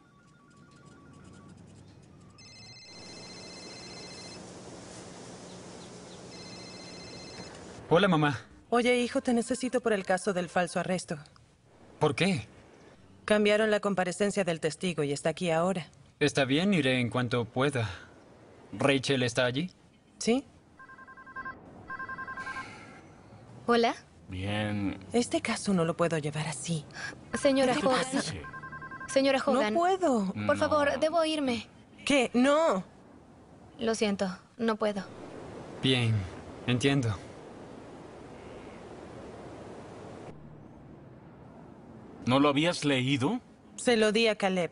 Hola, mamá. Oye, hijo, te necesito por el caso del falso arresto. ¿Por qué? Cambiaron la comparecencia del testigo y está aquí ahora. Está bien, iré en cuanto pueda. ¿Rachel está allí? ¿Sí? Hola. Bien. Este caso no lo puedo llevar así. Señora ¿Qué Hogan. pasa? Señora Hogan. No puedo. Por favor, debo irme. ¿Qué? No. Lo siento, no puedo. Bien, entiendo. ¿No lo habías leído? Se lo di a Caleb.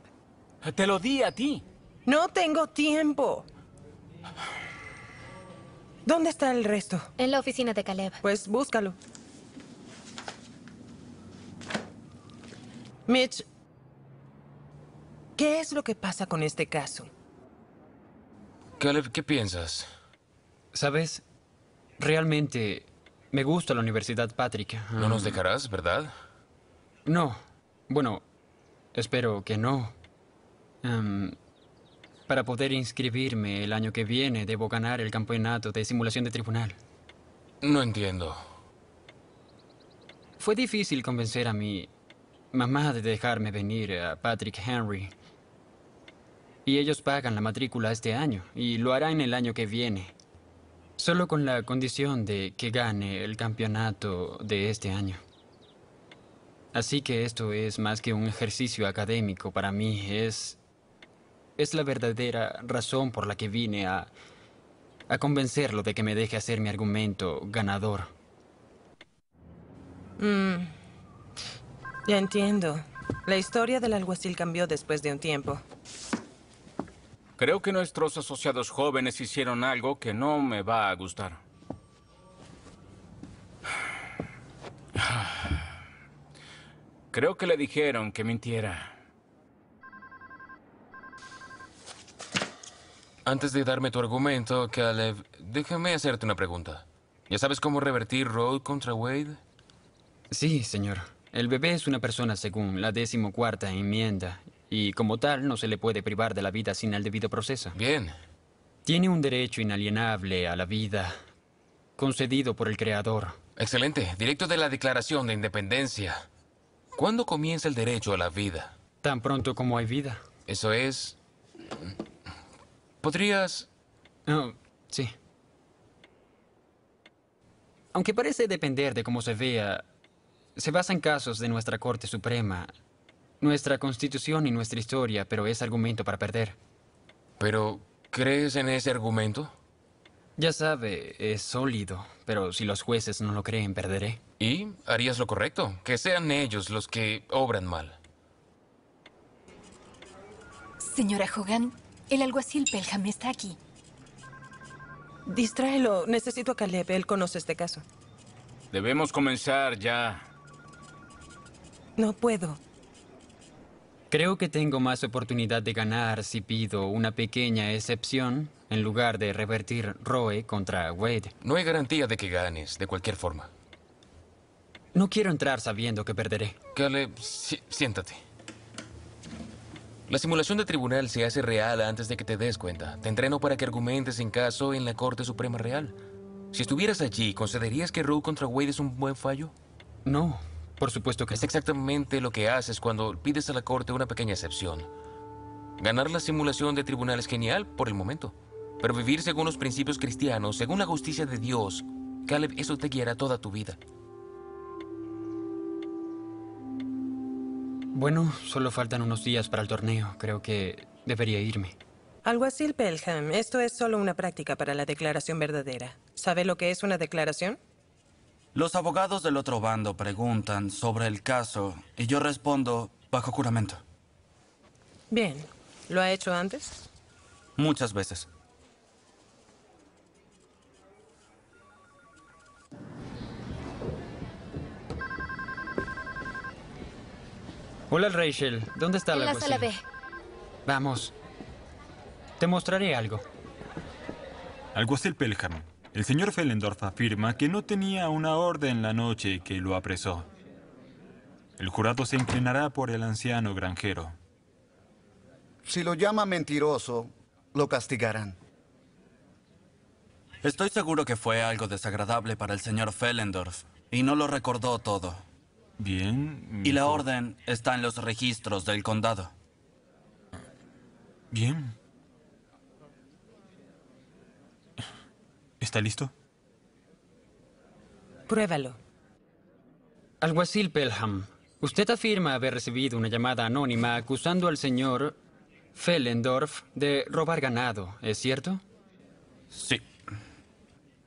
Te lo di a ti. No tengo tiempo. ¿Dónde está el resto? En la oficina de Caleb. Pues búscalo. Mitch, ¿qué es lo que pasa con este caso? Caleb, ¿qué piensas? ¿Sabes? Realmente me gusta la Universidad Patrick. No nos dejarás, ¿verdad? No. Bueno, espero que no. Em, para poder inscribirme el año que viene, debo ganar el campeonato de simulación de tribunal. No entiendo. Fue difícil convencer a mi mamá de dejarme venir a Patrick Henry. Y ellos pagan la matrícula este año, y lo harán el año que viene. Solo con la condición de que gane el campeonato de este año. Así que esto es más que un ejercicio académico para mí, es... Es la verdadera razón por la que vine a... a convencerlo de que me deje hacer mi argumento ganador. Mm, ya entiendo. La historia del alguacil cambió después de un tiempo. Creo que nuestros asociados jóvenes hicieron algo que no me va a gustar. Creo que le dijeron que mintiera. Antes de darme tu argumento, Caleb, déjame hacerte una pregunta. ¿Ya sabes cómo revertir Road contra Wade? Sí, señor. El bebé es una persona según la decimocuarta enmienda, y como tal no se le puede privar de la vida sin el debido proceso. Bien. Tiene un derecho inalienable a la vida, concedido por el Creador. Excelente. Directo de la Declaración de Independencia. ¿Cuándo comienza el derecho a la vida? Tan pronto como hay vida. Eso es... ¿Podrías...? Oh, sí. Aunque parece depender de cómo se vea, se basa en casos de nuestra Corte Suprema, nuestra Constitución y nuestra historia, pero es argumento para perder. ¿Pero crees en ese argumento? Ya sabe, es sólido, pero si los jueces no lo creen, perderé. ¿Y harías lo correcto? Que sean ellos los que obran mal. Señora Hogan, el alguacil Pelham está aquí. Distráelo. Necesito a Caleb. Él conoce este caso. Debemos comenzar ya. No puedo. Creo que tengo más oportunidad de ganar si pido una pequeña excepción en lugar de revertir Roe contra Wade. No hay garantía de que ganes, de cualquier forma. No quiero entrar sabiendo que perderé. Caleb, si- siéntate. La simulación de tribunal se hace real antes de que te des cuenta. Te entreno para que argumentes en caso en la Corte Suprema Real. Si estuvieras allí, ¿considerarías que Roe contra Wade es un buen fallo? No, por supuesto que Es exactamente lo que haces cuando pides a la Corte una pequeña excepción. Ganar la simulación de tribunal es genial por el momento. Pero vivir según los principios cristianos, según la justicia de Dios, Caleb, eso te guiará toda tu vida. Bueno, solo faltan unos días para el torneo. Creo que debería irme. Alguacil Pelham, esto es solo una práctica para la declaración verdadera. ¿Sabe lo que es una declaración? Los abogados del otro bando preguntan sobre el caso y yo respondo bajo juramento. Bien. ¿Lo ha hecho antes? Muchas veces. Hola, Rachel. ¿Dónde está En la la sala B. Vamos. Te mostraré algo. Alguacil Pelham, el señor Fellendorf afirma que no tenía una orden la noche que lo apresó. El jurado se inclinará por el anciano granjero. Si lo llama mentiroso, lo castigarán. Estoy seguro que fue algo desagradable para el señor Fellendorf y no lo recordó todo. Bien. Y la orden está en los registros del condado. Bien. ¿Está listo? Pruébalo. Alguacil Pelham, usted afirma haber recibido una llamada anónima acusando al señor Fellendorf de robar ganado, ¿es cierto? Sí.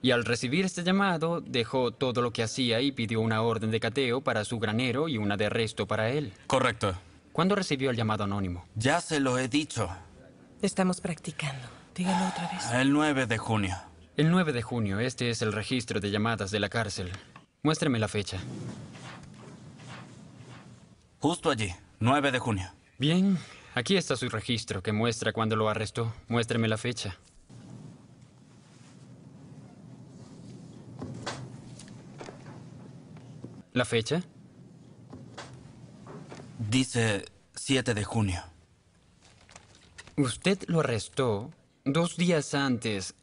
Y al recibir este llamado, dejó todo lo que hacía y pidió una orden de cateo para su granero y una de arresto para él. Correcto. ¿Cuándo recibió el llamado anónimo? Ya se lo he dicho. Estamos practicando. Dígalo otra vez. El 9 de junio. El 9 de junio, este es el registro de llamadas de la cárcel. Muéstreme la fecha. Justo allí, 9 de junio. Bien, aquí está su registro que muestra cuándo lo arrestó. Muéstreme la fecha. ¿La fecha? Dice 7 de junio. Usted lo arrestó dos días antes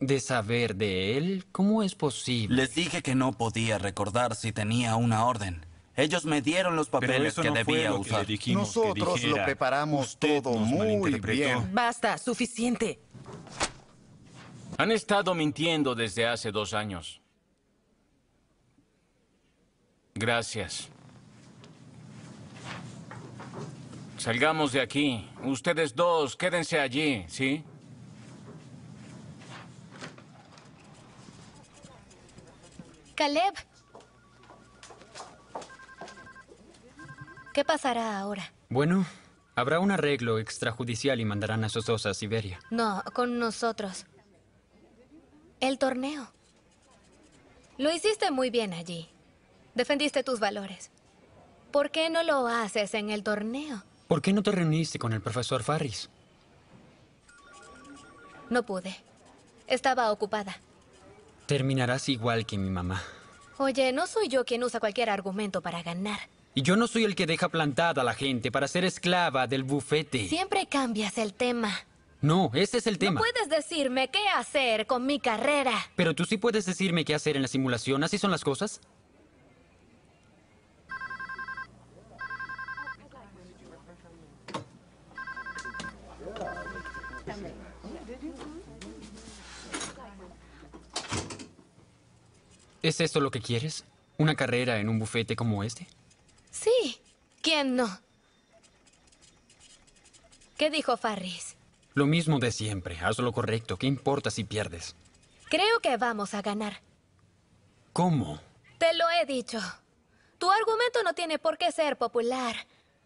de saber de él. ¿Cómo es posible? Les dije que no podía recordar si tenía una orden. Ellos me dieron los papeles eso que no fue debía lo que usar. que Nosotros lo dijera. preparamos Usted todo muy bien. Basta, suficiente. Han estado mintiendo desde hace dos años. Gracias. Salgamos de aquí. Ustedes dos, quédense allí, ¿sí? Caleb. ¿Qué pasará ahora? Bueno, habrá un arreglo extrajudicial y mandarán a esos dos a Siberia. No, con nosotros. El torneo. Lo hiciste muy bien allí. Defendiste tus valores. ¿Por qué no lo haces en el torneo? ¿Por qué no te reuniste con el profesor Farris? No pude. Estaba ocupada. Terminarás igual que mi mamá. Oye, no soy yo quien usa cualquier argumento para ganar. Y yo no soy el que deja plantada a la gente para ser esclava del bufete. Siempre cambias el tema. No, ese es el tema. No puedes decirme qué hacer con mi carrera. Pero tú sí puedes decirme qué hacer en la simulación. ¿Así son las cosas? ¿Es esto lo que quieres? ¿Una carrera en un bufete como este? Sí. ¿Quién no? ¿Qué dijo Farris? Lo mismo de siempre. Haz lo correcto. ¿Qué importa si pierdes? Creo que vamos a ganar. ¿Cómo? Te lo he dicho. Tu argumento no tiene por qué ser popular.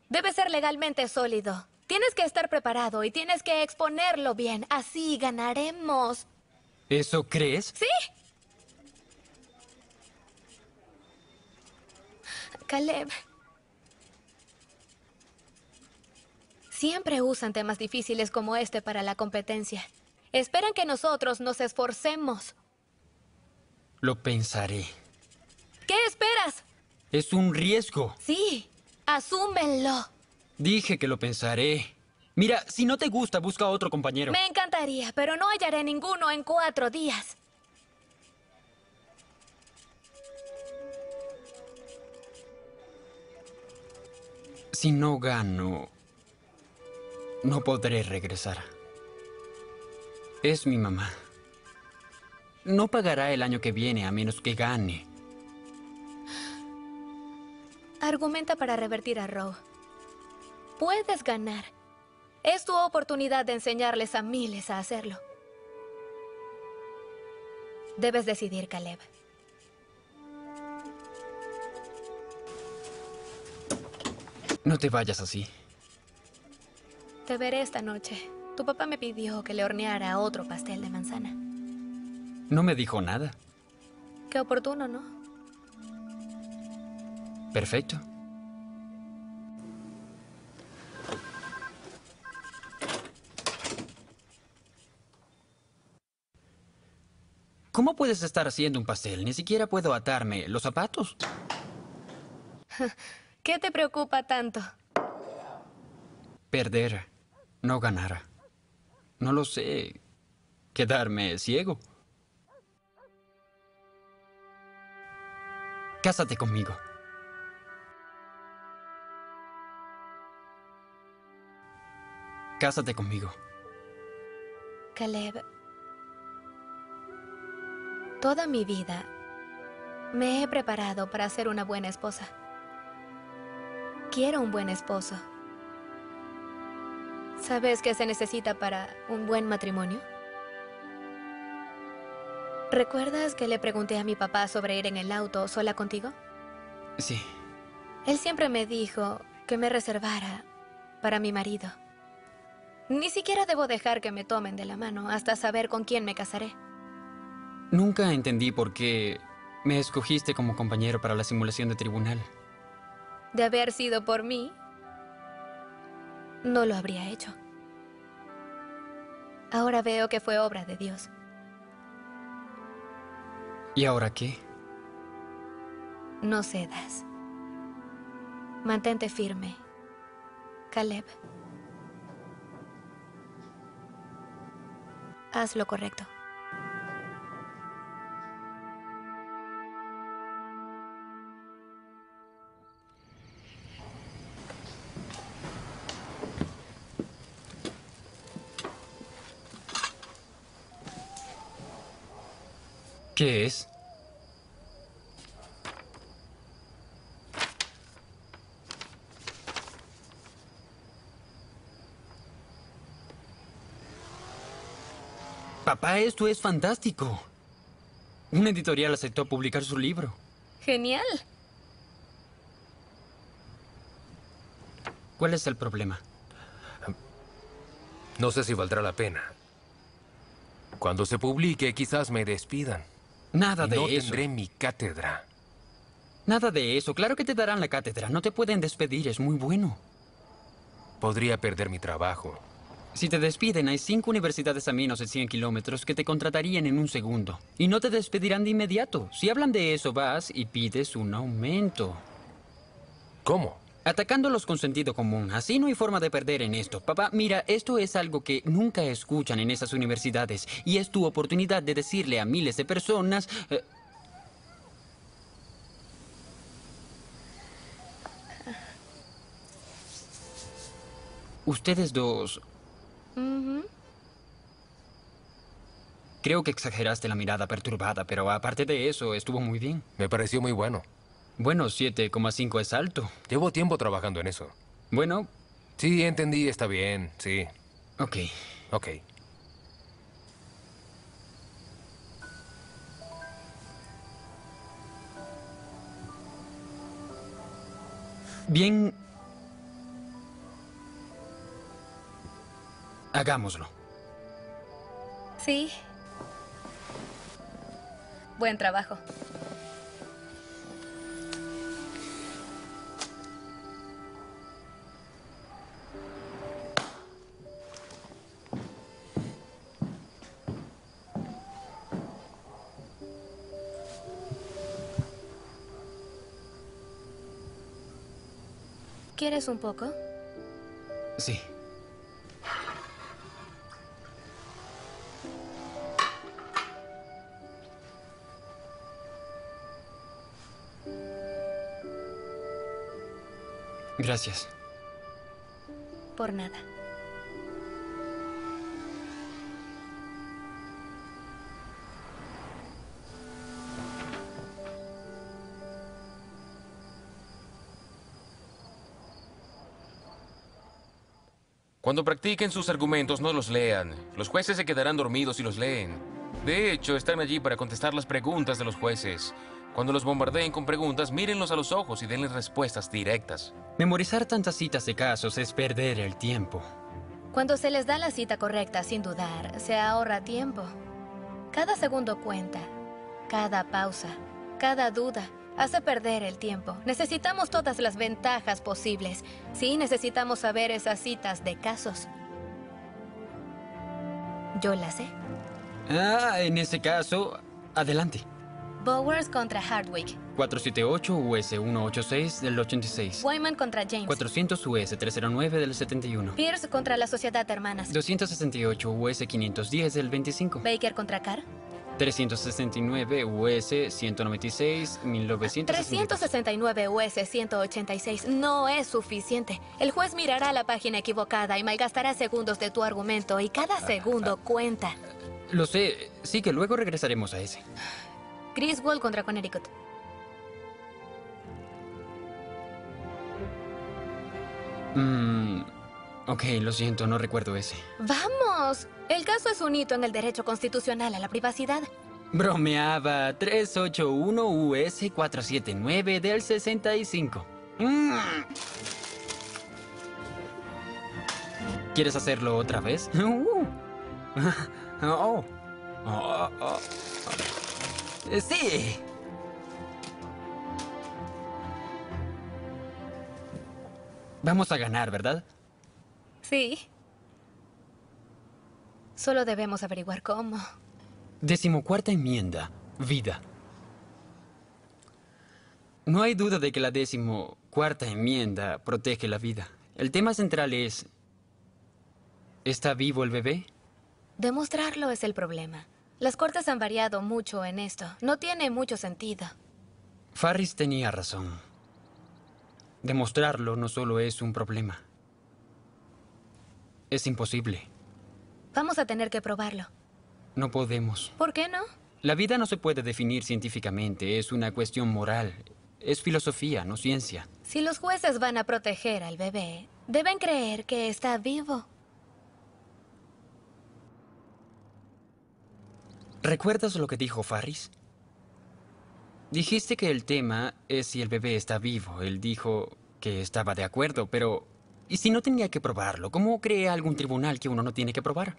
Debe ser legalmente sólido. Tienes que estar preparado y tienes que exponerlo bien. Así ganaremos. ¿Eso crees? ¿Sí? Caleb. Siempre usan temas difíciles como este para la competencia. Esperan que nosotros nos esforcemos. Lo pensaré. ¿Qué esperas? Es un riesgo. Sí, asúmenlo. Dije que lo pensaré. Mira, si no te gusta, busca otro compañero. Me encantaría, pero no hallaré ninguno en cuatro días. Si no gano, no podré regresar. Es mi mamá. No pagará el año que viene a menos que gane. Argumenta para revertir a Roe. Puedes ganar. Es tu oportunidad de enseñarles a miles a hacerlo. Debes decidir, Caleb. No te vayas así. Te veré esta noche. Tu papá me pidió que le horneara otro pastel de manzana. No me dijo nada. Qué oportuno, ¿no? Perfecto. ¿Cómo puedes estar haciendo un pastel? Ni siquiera puedo atarme los zapatos. ¿Qué te preocupa tanto? Perder, no ganar. No lo sé. Quedarme ciego. Cásate conmigo. Cásate conmigo. Caleb, toda mi vida me he preparado para ser una buena esposa. Quiero un buen esposo. ¿Sabes qué se necesita para un buen matrimonio? ¿Recuerdas que le pregunté a mi papá sobre ir en el auto sola contigo? Sí. Él siempre me dijo que me reservara para mi marido. Ni siquiera debo dejar que me tomen de la mano hasta saber con quién me casaré. Nunca entendí por qué me escogiste como compañero para la simulación de tribunal. De haber sido por mí, no lo habría hecho. Ahora veo que fue obra de Dios. ¿Y ahora qué? No cedas. Mantente firme. Caleb. Haz lo correcto. ¿Qué es? Papá, esto es fantástico. Un editorial aceptó publicar su libro. Genial. ¿Cuál es el problema? No sé si valdrá la pena. Cuando se publique, quizás me despidan. Nada de no eso. tendré mi cátedra. Nada de eso. Claro que te darán la cátedra. No te pueden despedir. Es muy bueno. Podría perder mi trabajo. Si te despiden, hay cinco universidades a menos de 100 kilómetros que te contratarían en un segundo. Y no te despedirán de inmediato. Si hablan de eso, vas y pides un aumento. ¿Cómo? Atacándolos con sentido común. Así no hay forma de perder en esto. Papá, mira, esto es algo que nunca escuchan en esas universidades. Y es tu oportunidad de decirle a miles de personas... eh, Ustedes dos, creo que exageraste la mirada perturbada, pero aparte de eso, estuvo muy bien. Me pareció muy bueno. Bueno, 7,5 es alto. Llevo tiempo trabajando en eso. Bueno. Sí, entendí, está bien, sí. Ok. Ok. Bien. Hagámoslo. Sí. Buen trabajo. ¿Quieres un poco? Sí. Gracias. Por nada. Cuando practiquen sus argumentos, no los lean. Los jueces se quedarán dormidos si los leen. De hecho, están allí para contestar las preguntas de los jueces. Cuando los bombardeen con preguntas, mírenlos a los ojos y denles respuestas directas. Memorizar tantas citas de casos es perder el tiempo. Cuando se les da la cita correcta sin dudar, se ahorra tiempo. Cada segundo cuenta, cada pausa, cada duda hace perder el tiempo. Necesitamos todas las ventajas posibles. Sí, necesitamos saber esas citas de casos. Yo las sé. Ah, en ese caso, adelante. Bowers contra Hardwick. 478 US 186 del 86. Wyman contra James. 400 US 309 del 71. Pierce contra la Sociedad de Hermanas. 268 US 510 del 25. Baker contra Carr. 369 US 196 1963. 369 US 186 no es suficiente. El juez mirará la página equivocada y malgastará segundos de tu argumento y cada segundo cuenta. Lo sé, sí que luego regresaremos a ese. Griswold contra Connecticut. Mm, ok, lo siento, no recuerdo ese. ¡Vamos! El caso es un hito en el derecho constitucional a la privacidad. Bromeaba 381 US 479 del 65. Mm. ¿Quieres hacerlo otra vez? Uh. Oh. Oh, oh. Sí. Vamos a ganar, ¿verdad? Sí. Solo debemos averiguar cómo. Decimocuarta enmienda. Vida. No hay duda de que la decimocuarta enmienda protege la vida. El tema central es... ¿Está vivo el bebé? Demostrarlo es el problema. Las cortes han variado mucho en esto. No tiene mucho sentido. Farris tenía razón. Demostrarlo no solo es un problema. Es imposible. Vamos a tener que probarlo. No podemos. ¿Por qué no? La vida no se puede definir científicamente. Es una cuestión moral. Es filosofía, no ciencia. Si los jueces van a proteger al bebé, deben creer que está vivo. ¿Recuerdas lo que dijo Farris? Dijiste que el tema es si el bebé está vivo. Él dijo que estaba de acuerdo, pero ¿y si no tenía que probarlo? ¿Cómo cree algún tribunal que uno no tiene que probar?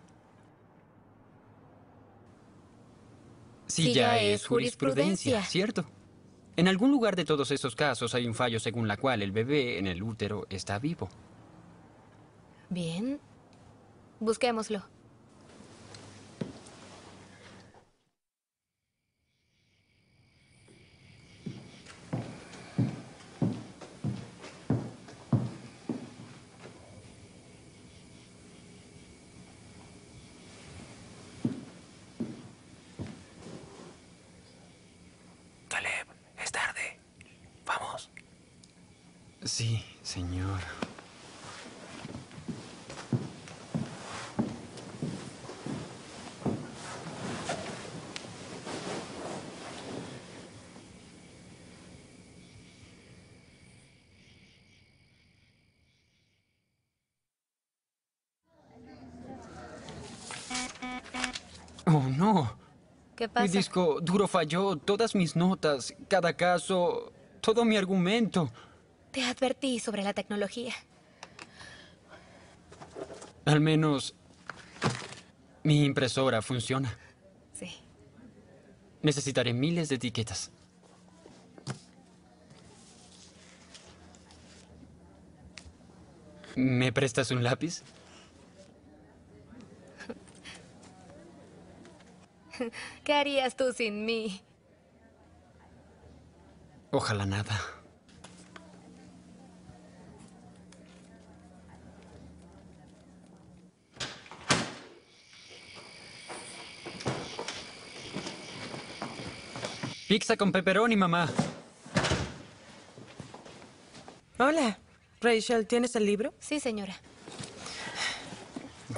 Si Sí, ya, ya es jurisprudencia, jurisprudencia. ¿cierto? En algún lugar de todos esos casos hay un fallo según la cual el bebé en el útero está vivo. Bien. Busquémoslo. Caleb, es tarde. Vamos. Sí, señor. Oh, no. ¿Qué Mi pasa? disco duro falló, todas mis notas, cada caso, todo mi argumento. Te advertí sobre la tecnología. Al menos mi impresora funciona. Sí. Necesitaré miles de etiquetas. ¿Me prestas un lápiz? ¿Qué harías tú sin mí? Ojalá nada. Pizza con pepperoni, mamá. Hola. Rachel, ¿tienes el libro? Sí, señora.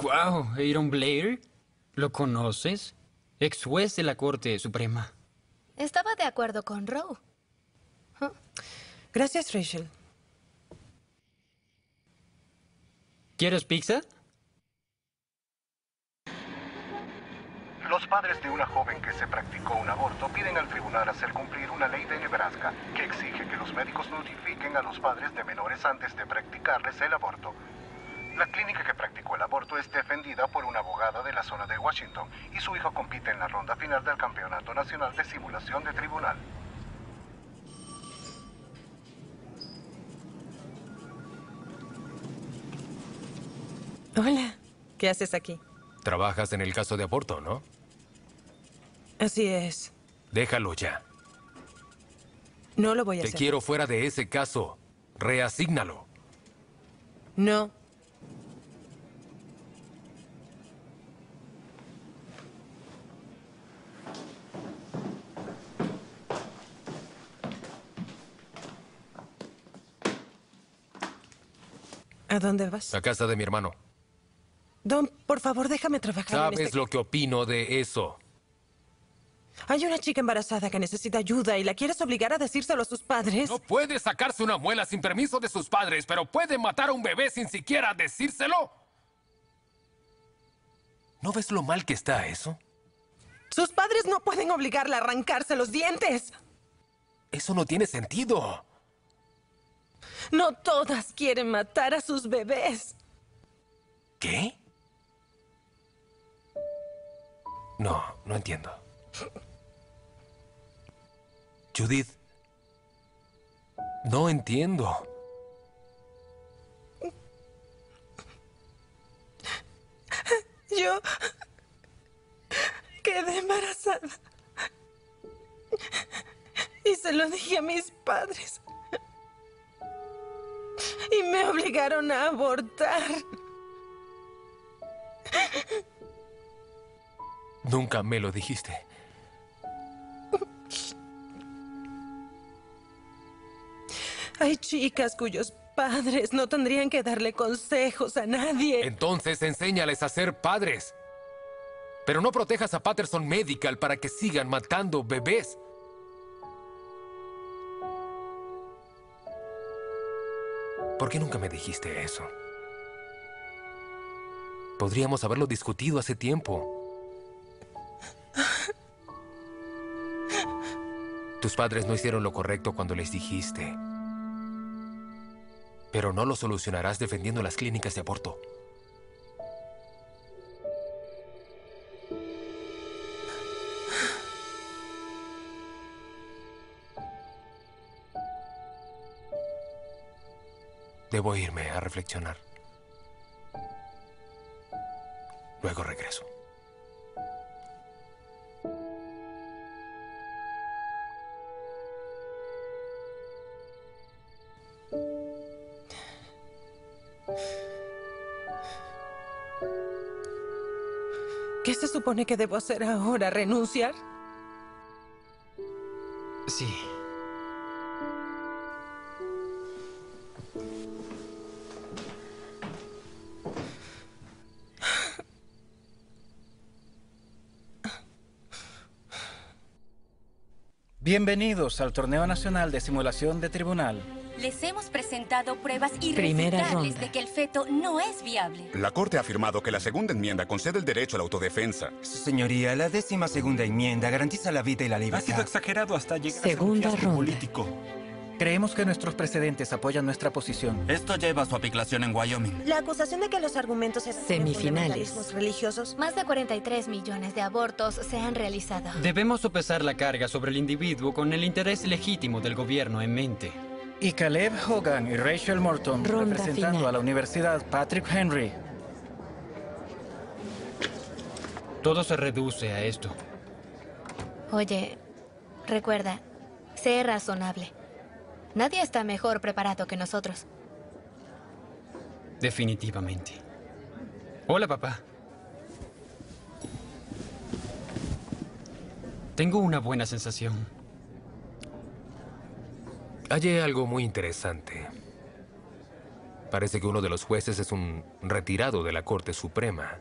Wow, Aaron Blair. ¿Lo conoces? Ex juez de la Corte Suprema. Estaba de acuerdo con Roe. Gracias, Rachel. ¿Quieres pizza? Los padres de una joven que se practicó un aborto piden al tribunal hacer cumplir una ley de Nebraska que exige que los médicos notifiquen a los padres de menores antes de practicarles el aborto. La clínica que practicó el aborto es defendida por una abogada de la zona de Washington y su hijo compite en la ronda final del Campeonato Nacional de Simulación de Tribunal. Hola. ¿Qué haces aquí? Trabajas en el caso de aborto, ¿no? Así es. Déjalo ya. No lo voy a Te hacer. quiero fuera de ese caso. Reasígnalo. No. ¿A dónde vas? A casa de mi hermano. Don, por favor, déjame trabajar en ¿Sabes este... lo que opino de eso? Hay una chica embarazada que necesita ayuda y la quieres obligar a decírselo a sus padres. No puede sacarse una muela sin permiso de sus padres, pero puede matar a un bebé sin siquiera decírselo. ¿No ves lo mal que está eso? Sus padres no pueden obligarla a arrancarse los dientes. Eso no tiene sentido. No todas quieren matar a sus bebés. ¿Qué? No, no entiendo. Judith. No entiendo. Yo quedé embarazada. Y se lo dije a mis padres. Y me obligaron a abortar. Nunca me lo dijiste. Hay chicas cuyos padres no tendrían que darle consejos a nadie. Entonces enséñales a ser padres. Pero no protejas a Patterson Medical para que sigan matando bebés. ¿Por qué nunca me dijiste eso? Podríamos haberlo discutido hace tiempo. Tus padres no hicieron lo correcto cuando les dijiste. Pero no lo solucionarás defendiendo las clínicas de aborto. Debo irme a reflexionar. Luego regreso. ¿Qué se supone que debo hacer ahora? ¿Renunciar? Bienvenidos al Torneo Nacional de Simulación de Tribunal. Les hemos presentado pruebas irrefutables de que el feto no es viable. La Corte ha afirmado que la segunda enmienda concede el derecho a la autodefensa. Señoría, la décima segunda enmienda garantiza la vida y la Ha libertad. sido exagerado hasta llegar Segunda a ser un fiasco ronda. político. Creemos que nuestros precedentes apoyan nuestra posición. Esto lleva a su aplicación en Wyoming. La acusación de que los argumentos Semifinales. religiosos. Más de 43 millones de abortos se han realizado. Debemos sopesar la carga sobre el individuo con el interés legítimo del gobierno en mente. Y Caleb Hogan y Rachel Morton Ronda representando final. a la Universidad Patrick Henry. Todo se reduce a esto. Oye, recuerda, sé razonable. Nadie está mejor preparado que nosotros. Definitivamente. Hola, papá. Tengo una buena sensación. Hallé algo muy interesante. Parece que uno de los jueces es un retirado de la Corte Suprema.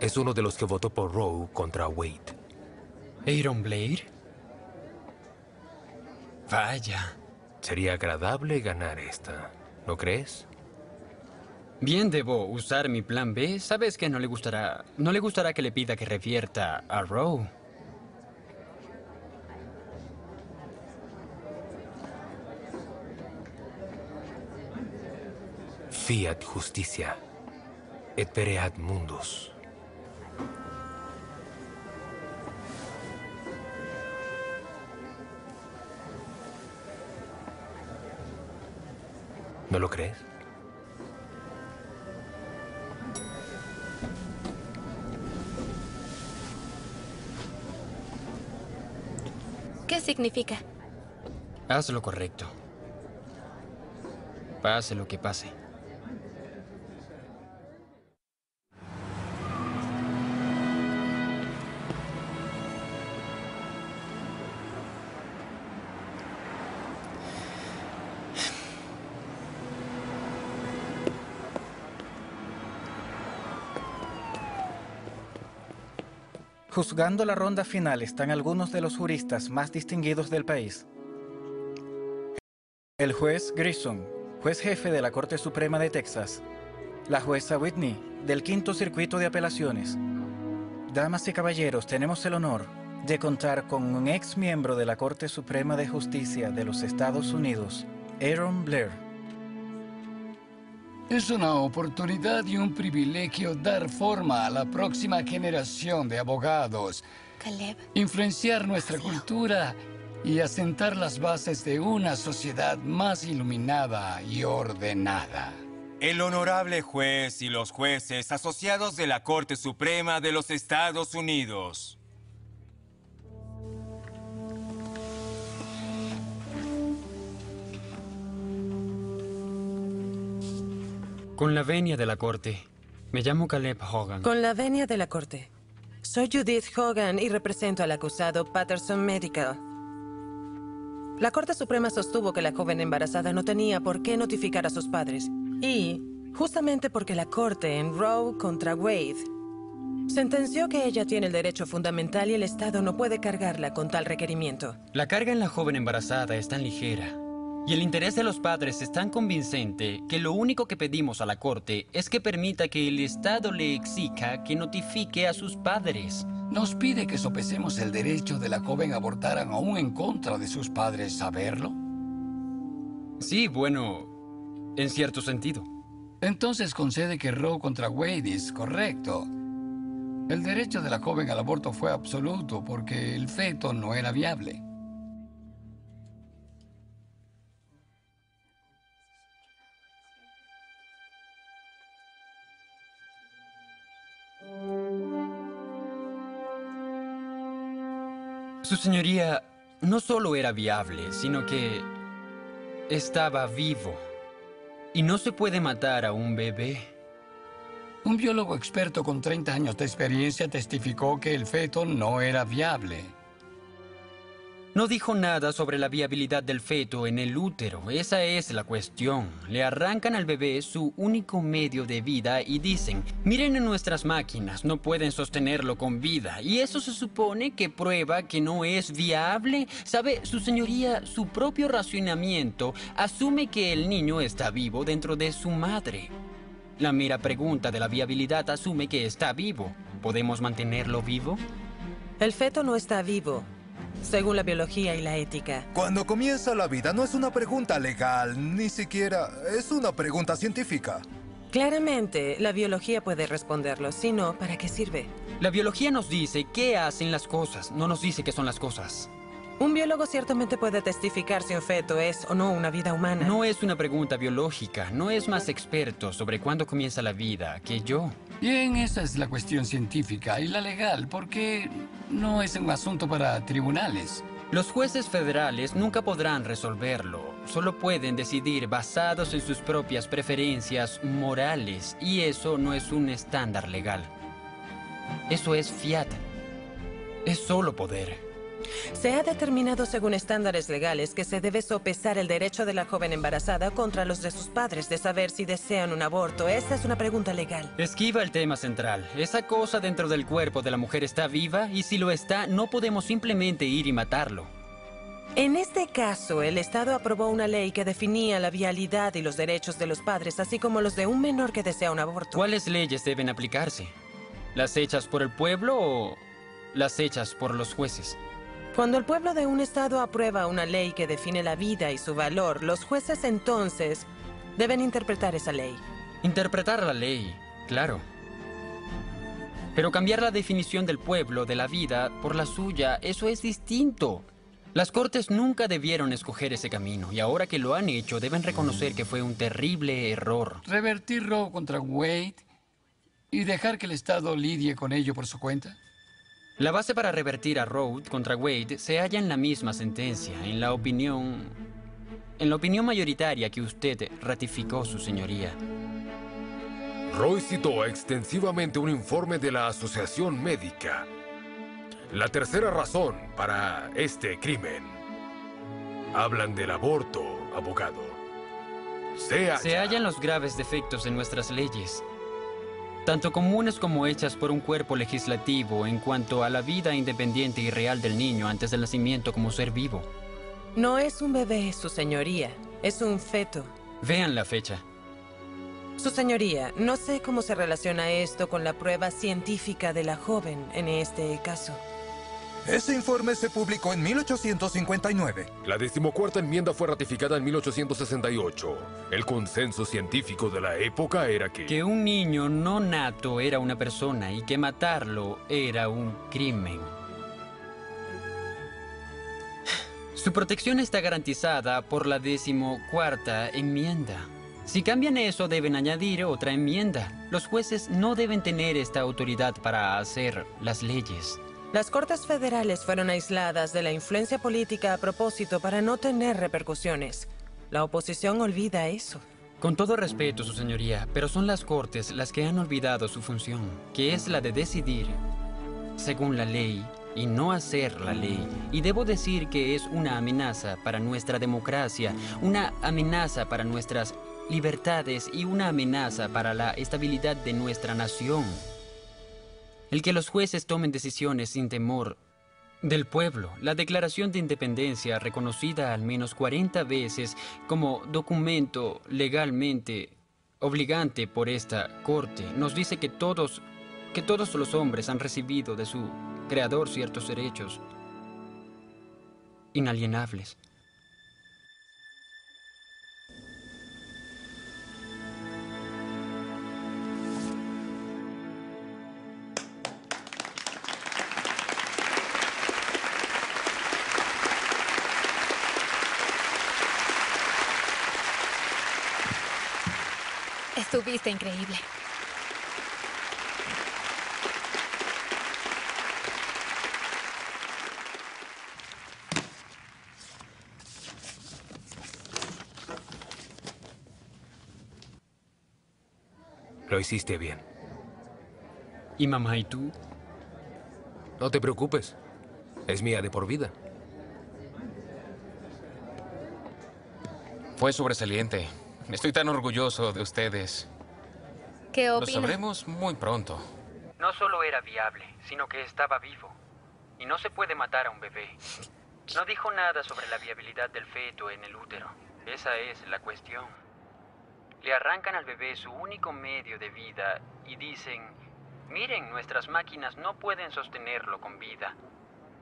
Es uno de los que votó por Roe contra Wade. ¿Aaron Blair? Vaya. Sería agradable ganar esta, ¿no crees? Bien, debo usar mi plan B. Sabes que no le gustará. No le gustará que le pida que revierta a Roe. Fiat justicia. Et pereat mundus. ¿No lo crees? ¿Qué significa? Haz lo correcto. Pase lo que pase. Juzgando la ronda final están algunos de los juristas más distinguidos del país. El juez Grissom, juez jefe de la Corte Suprema de Texas. La jueza Whitney, del Quinto Circuito de Apelaciones. Damas y caballeros, tenemos el honor de contar con un ex miembro de la Corte Suprema de Justicia de los Estados Unidos, Aaron Blair. Es una oportunidad y un privilegio dar forma a la próxima generación de abogados, Caleb. influenciar nuestra cultura y asentar las bases de una sociedad más iluminada y ordenada. El honorable juez y los jueces asociados de la Corte Suprema de los Estados Unidos. Con la venia de la corte. Me llamo Caleb Hogan. Con la venia de la corte. Soy Judith Hogan y represento al acusado Patterson Medical. La Corte Suprema sostuvo que la joven embarazada no tenía por qué notificar a sus padres. Y, justamente porque la Corte en Roe contra Wade sentenció que ella tiene el derecho fundamental y el Estado no puede cargarla con tal requerimiento. La carga en la joven embarazada es tan ligera y el interés de los padres es tan convincente que lo único que pedimos a la Corte es que permita que el Estado le exija que notifique a sus padres. Nos pide que sopesemos el derecho de la joven a abortar aún en contra de sus padres saberlo. Sí, bueno, en cierto sentido. Entonces concede que Roe contra Wade es correcto. El derecho de la joven al aborto fue absoluto porque el feto no era viable. Su señoría no solo era viable, sino que estaba vivo. Y no se puede matar a un bebé. Un biólogo experto con 30 años de experiencia testificó que el feto no era viable. No dijo nada sobre la viabilidad del feto en el útero. Esa es la cuestión. Le arrancan al bebé su único medio de vida y dicen, miren en nuestras máquinas, no pueden sostenerlo con vida. Y eso se supone que prueba que no es viable. ¿Sabe, su señoría, su propio racionamiento asume que el niño está vivo dentro de su madre? La mera pregunta de la viabilidad asume que está vivo. ¿Podemos mantenerlo vivo? El feto no está vivo, según la biología y la ética. Cuando comienza la vida no es una pregunta legal, ni siquiera es una pregunta científica. Claramente, la biología puede responderlo. Si no, ¿para qué sirve? La biología nos dice qué hacen las cosas, no nos dice qué son las cosas. Un biólogo ciertamente puede testificar si un feto es o no una vida humana. No es una pregunta biológica, no es más experto sobre cuándo comienza la vida que yo. Bien, esa es la cuestión científica y la legal, porque no es un asunto para tribunales. Los jueces federales nunca podrán resolverlo. Solo pueden decidir basados en sus propias preferencias morales y eso no es un estándar legal. Eso es fiat. Es solo poder. Se ha determinado según estándares legales que se debe sopesar el derecho de la joven embarazada contra los de sus padres de saber si desean un aborto. Esta es una pregunta legal. Esquiva el tema central. Esa cosa dentro del cuerpo de la mujer está viva y si lo está, no podemos simplemente ir y matarlo. En este caso, el Estado aprobó una ley que definía la vialidad y los derechos de los padres, así como los de un menor que desea un aborto. ¿Cuáles leyes deben aplicarse? ¿Las hechas por el pueblo o las hechas por los jueces? Cuando el pueblo de un estado aprueba una ley que define la vida y su valor, los jueces entonces deben interpretar esa ley. Interpretar la ley, claro. Pero cambiar la definición del pueblo de la vida por la suya, eso es distinto. Las cortes nunca debieron escoger ese camino y ahora que lo han hecho deben reconocer que fue un terrible error. ¿Revertir Roe contra Wade y dejar que el Estado lidie con ello por su cuenta? La base para revertir a Roe contra Wade se halla en la misma sentencia, en la opinión... En la opinión mayoritaria que usted ratificó, su señoría. Roy citó extensivamente un informe de la Asociación Médica. La tercera razón para este crimen. Hablan del aborto, abogado. Se halla... Se hallan los graves defectos en nuestras leyes, tanto comunes como hechas por un cuerpo legislativo en cuanto a la vida independiente y real del niño antes del nacimiento como ser vivo. No es un bebé, su señoría. Es un feto. Vean la fecha. Su señoría, no sé cómo se relaciona esto con la prueba científica de la joven en este caso. Ese informe se publicó en 1859. La decimocuarta enmienda fue ratificada en 1868. El consenso científico de la época era que... Que un niño no nato era una persona y que matarlo era un crimen. Su protección está garantizada por la decimocuarta enmienda. Si cambian eso, deben añadir otra enmienda. Los jueces no deben tener esta autoridad para hacer las leyes. Las Cortes Federales fueron aisladas de la influencia política a propósito para no tener repercusiones. La oposición olvida eso. Con todo respeto, su señoría, pero son las Cortes las que han olvidado su función, que es la de decidir, según la ley, y no hacer la ley. Y debo decir que es una amenaza para nuestra democracia, una amenaza para nuestras libertades y una amenaza para la estabilidad de nuestra nación. El que los jueces tomen decisiones sin temor del pueblo. La Declaración de Independencia, reconocida al menos 40 veces como documento legalmente obligante por esta Corte, nos dice que todos, que todos los hombres han recibido de su Creador ciertos derechos inalienables. Estuviste increíble. Lo hiciste bien. ¿Y mamá y tú? No te preocupes. Es mía de por vida. Fue sobresaliente. Estoy tan orgulloso de ustedes. ¿Qué Lo opinas? sabremos muy pronto. No solo era viable, sino que estaba vivo. Y no se puede matar a un bebé. No dijo nada sobre la viabilidad del feto en el útero. Esa es la cuestión. Le arrancan al bebé su único medio de vida y dicen, miren, nuestras máquinas no pueden sostenerlo con vida.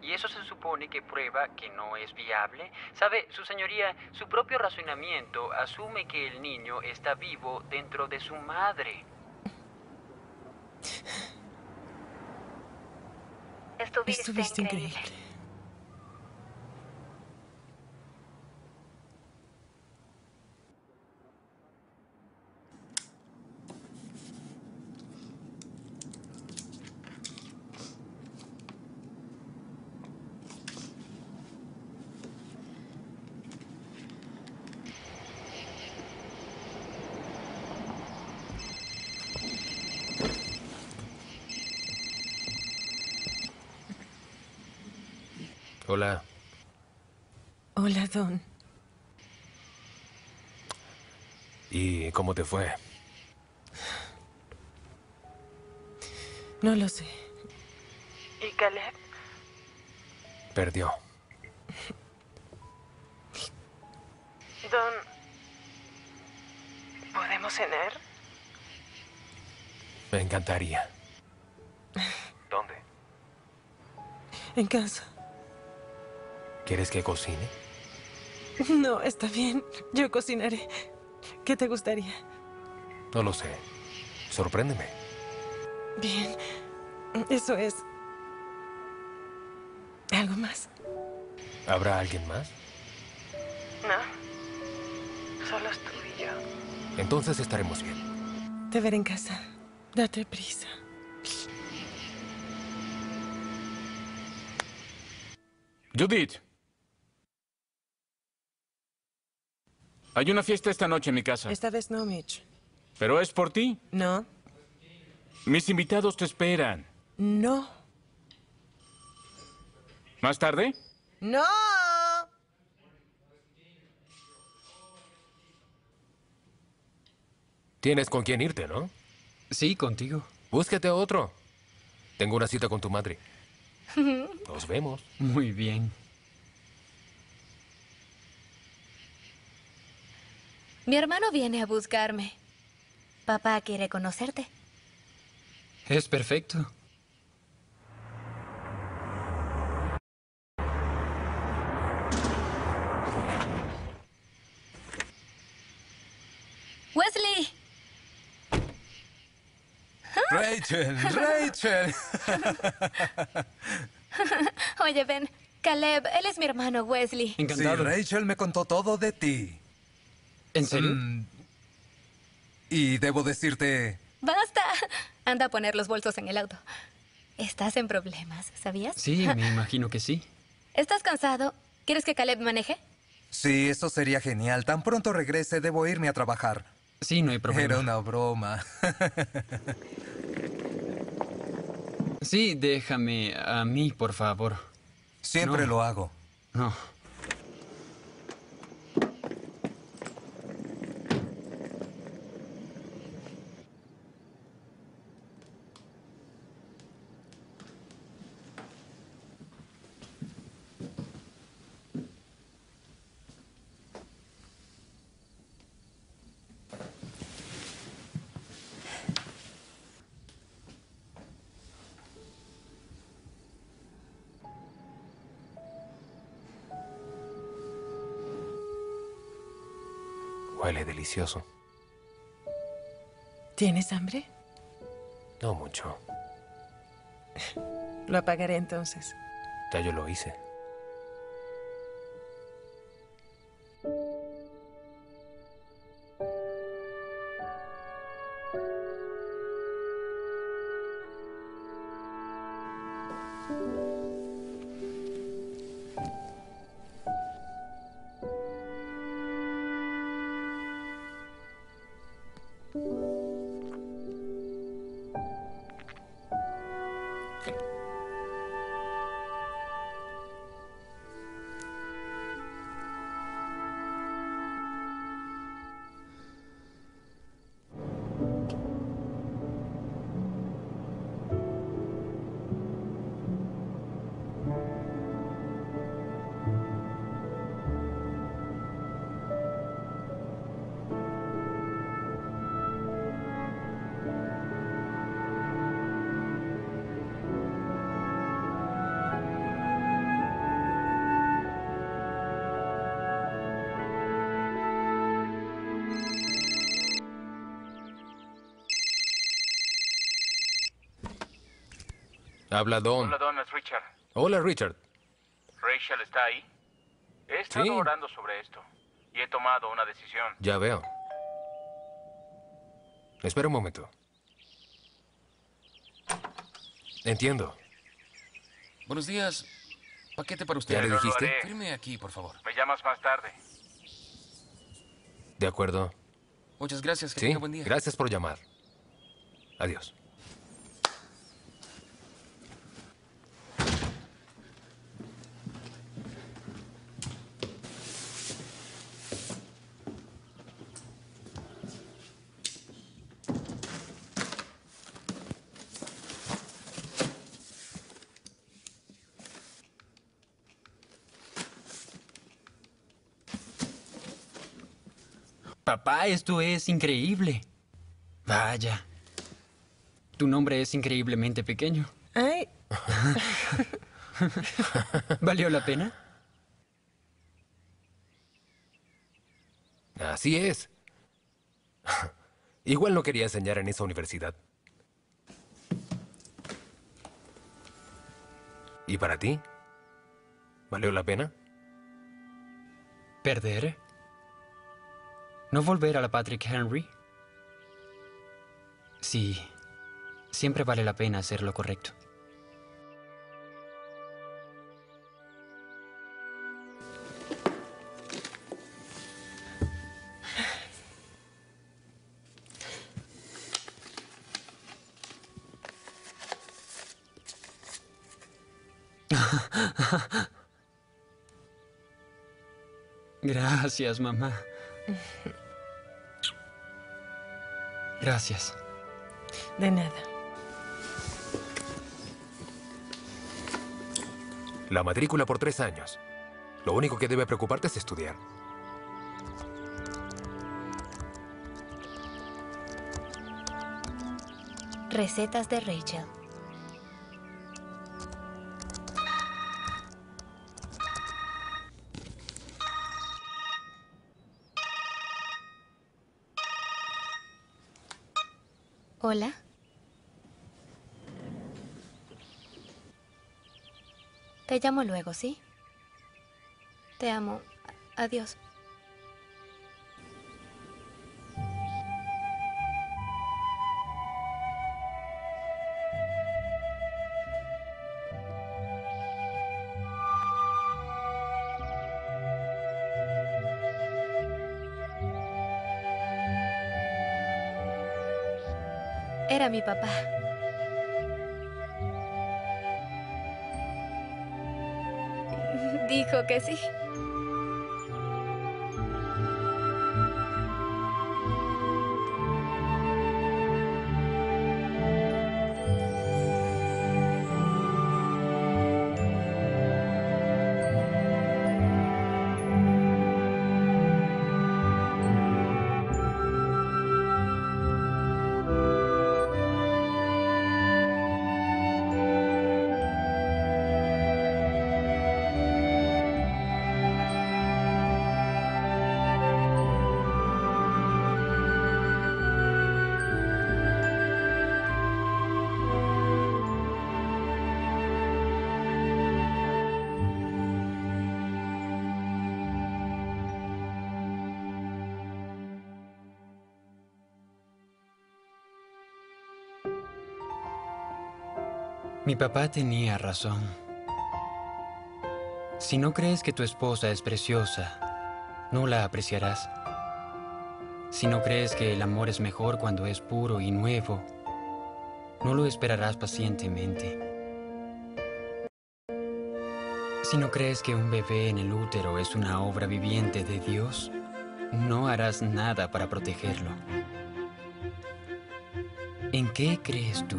Y eso se supone que prueba que no es viable. Sabe, su señoría, su propio razonamiento asume que el niño está vivo dentro de su madre. Estuviste, increíble. Hola. Hola, Don. ¿Y cómo te fue? No lo sé. ¿Y Caleb? Perdió. Don. ¿Podemos cenar? Me encantaría. ¿Dónde? En casa. ¿Quieres que cocine? No, está bien. Yo cocinaré. ¿Qué te gustaría? No lo sé. Sorpréndeme. Bien. Eso es. ¿Algo más? ¿Habrá alguien más? No. Solo tú y yo. Entonces estaremos bien. Te veré en casa. Date prisa. Judith. Hay una fiesta esta noche en mi casa. Esta vez no, Mitch. ¿Pero es por ti? No. Mis invitados te esperan. No. ¿Más tarde? ¡No! Tienes con quién irte, ¿no? Sí, contigo. Búsquete a otro. Tengo una cita con tu madre. Nos vemos. Muy bien. Mi hermano viene a buscarme. Papá quiere conocerte. Es perfecto. Wesley. Ah. Rachel, Rachel. Oye, Ben, Caleb, él es mi hermano Wesley. Encantado. Rachel me contó todo de ti. ¿En serio? Mm, y debo decirte... ¡Basta! Anda a poner los bolsos en el auto. Estás en problemas, ¿sabías? Sí, me imagino que sí. ¿Estás cansado? ¿Quieres que Caleb maneje? Sí, eso sería genial. Tan pronto regrese, debo irme a trabajar. Sí, no hay problema. Era una broma. Sí, déjame a mí, por favor. Siempre No. lo hago. No. Huele delicioso. ¿Tienes hambre? No mucho. Lo apagaré entonces. Ya yo lo hice. Habla Don. Hola, Don, es Richard. Hola, Richard. Rachel está ahí. He estado Sí. orando sobre esto y he tomado una decisión. Ya veo. Espera un momento. Entiendo. Buenos días. Paquete para usted. ¿Ya le dijiste? Firme aquí, por favor. Me llamas más tarde. De acuerdo. Muchas gracias. Que Sí, tenga buen día. gracias por llamar. Adiós. Papá, esto es increíble. Vaya. Tu nombre es increíblemente pequeño. Ay, ¿Valió la pena? Así es. Igual no quería enseñar en esa universidad. ¿Y para ti? ¿Valió la pena? ¿Perder? ¿No volver a la Patrick Henry? Sí, siempre vale la pena hacer lo correcto. Gracias, mamá. Gracias. de nada. La matrícula por tres años. Lo único que debe preocuparte es estudiar. Recetas de Rachel. Hola. Te llamo luego, ¿sí? Te amo. Adiós. Era mi papá. Dijo que sí. Mi papá tenía razón. Si no crees que tu esposa es preciosa, no la apreciarás. Si no crees que el amor es mejor cuando es puro y nuevo, no lo esperarás pacientemente. Si no crees que un bebé en el útero es una obra viviente de Dios, no harás nada para protegerlo. ¿En qué crees tú?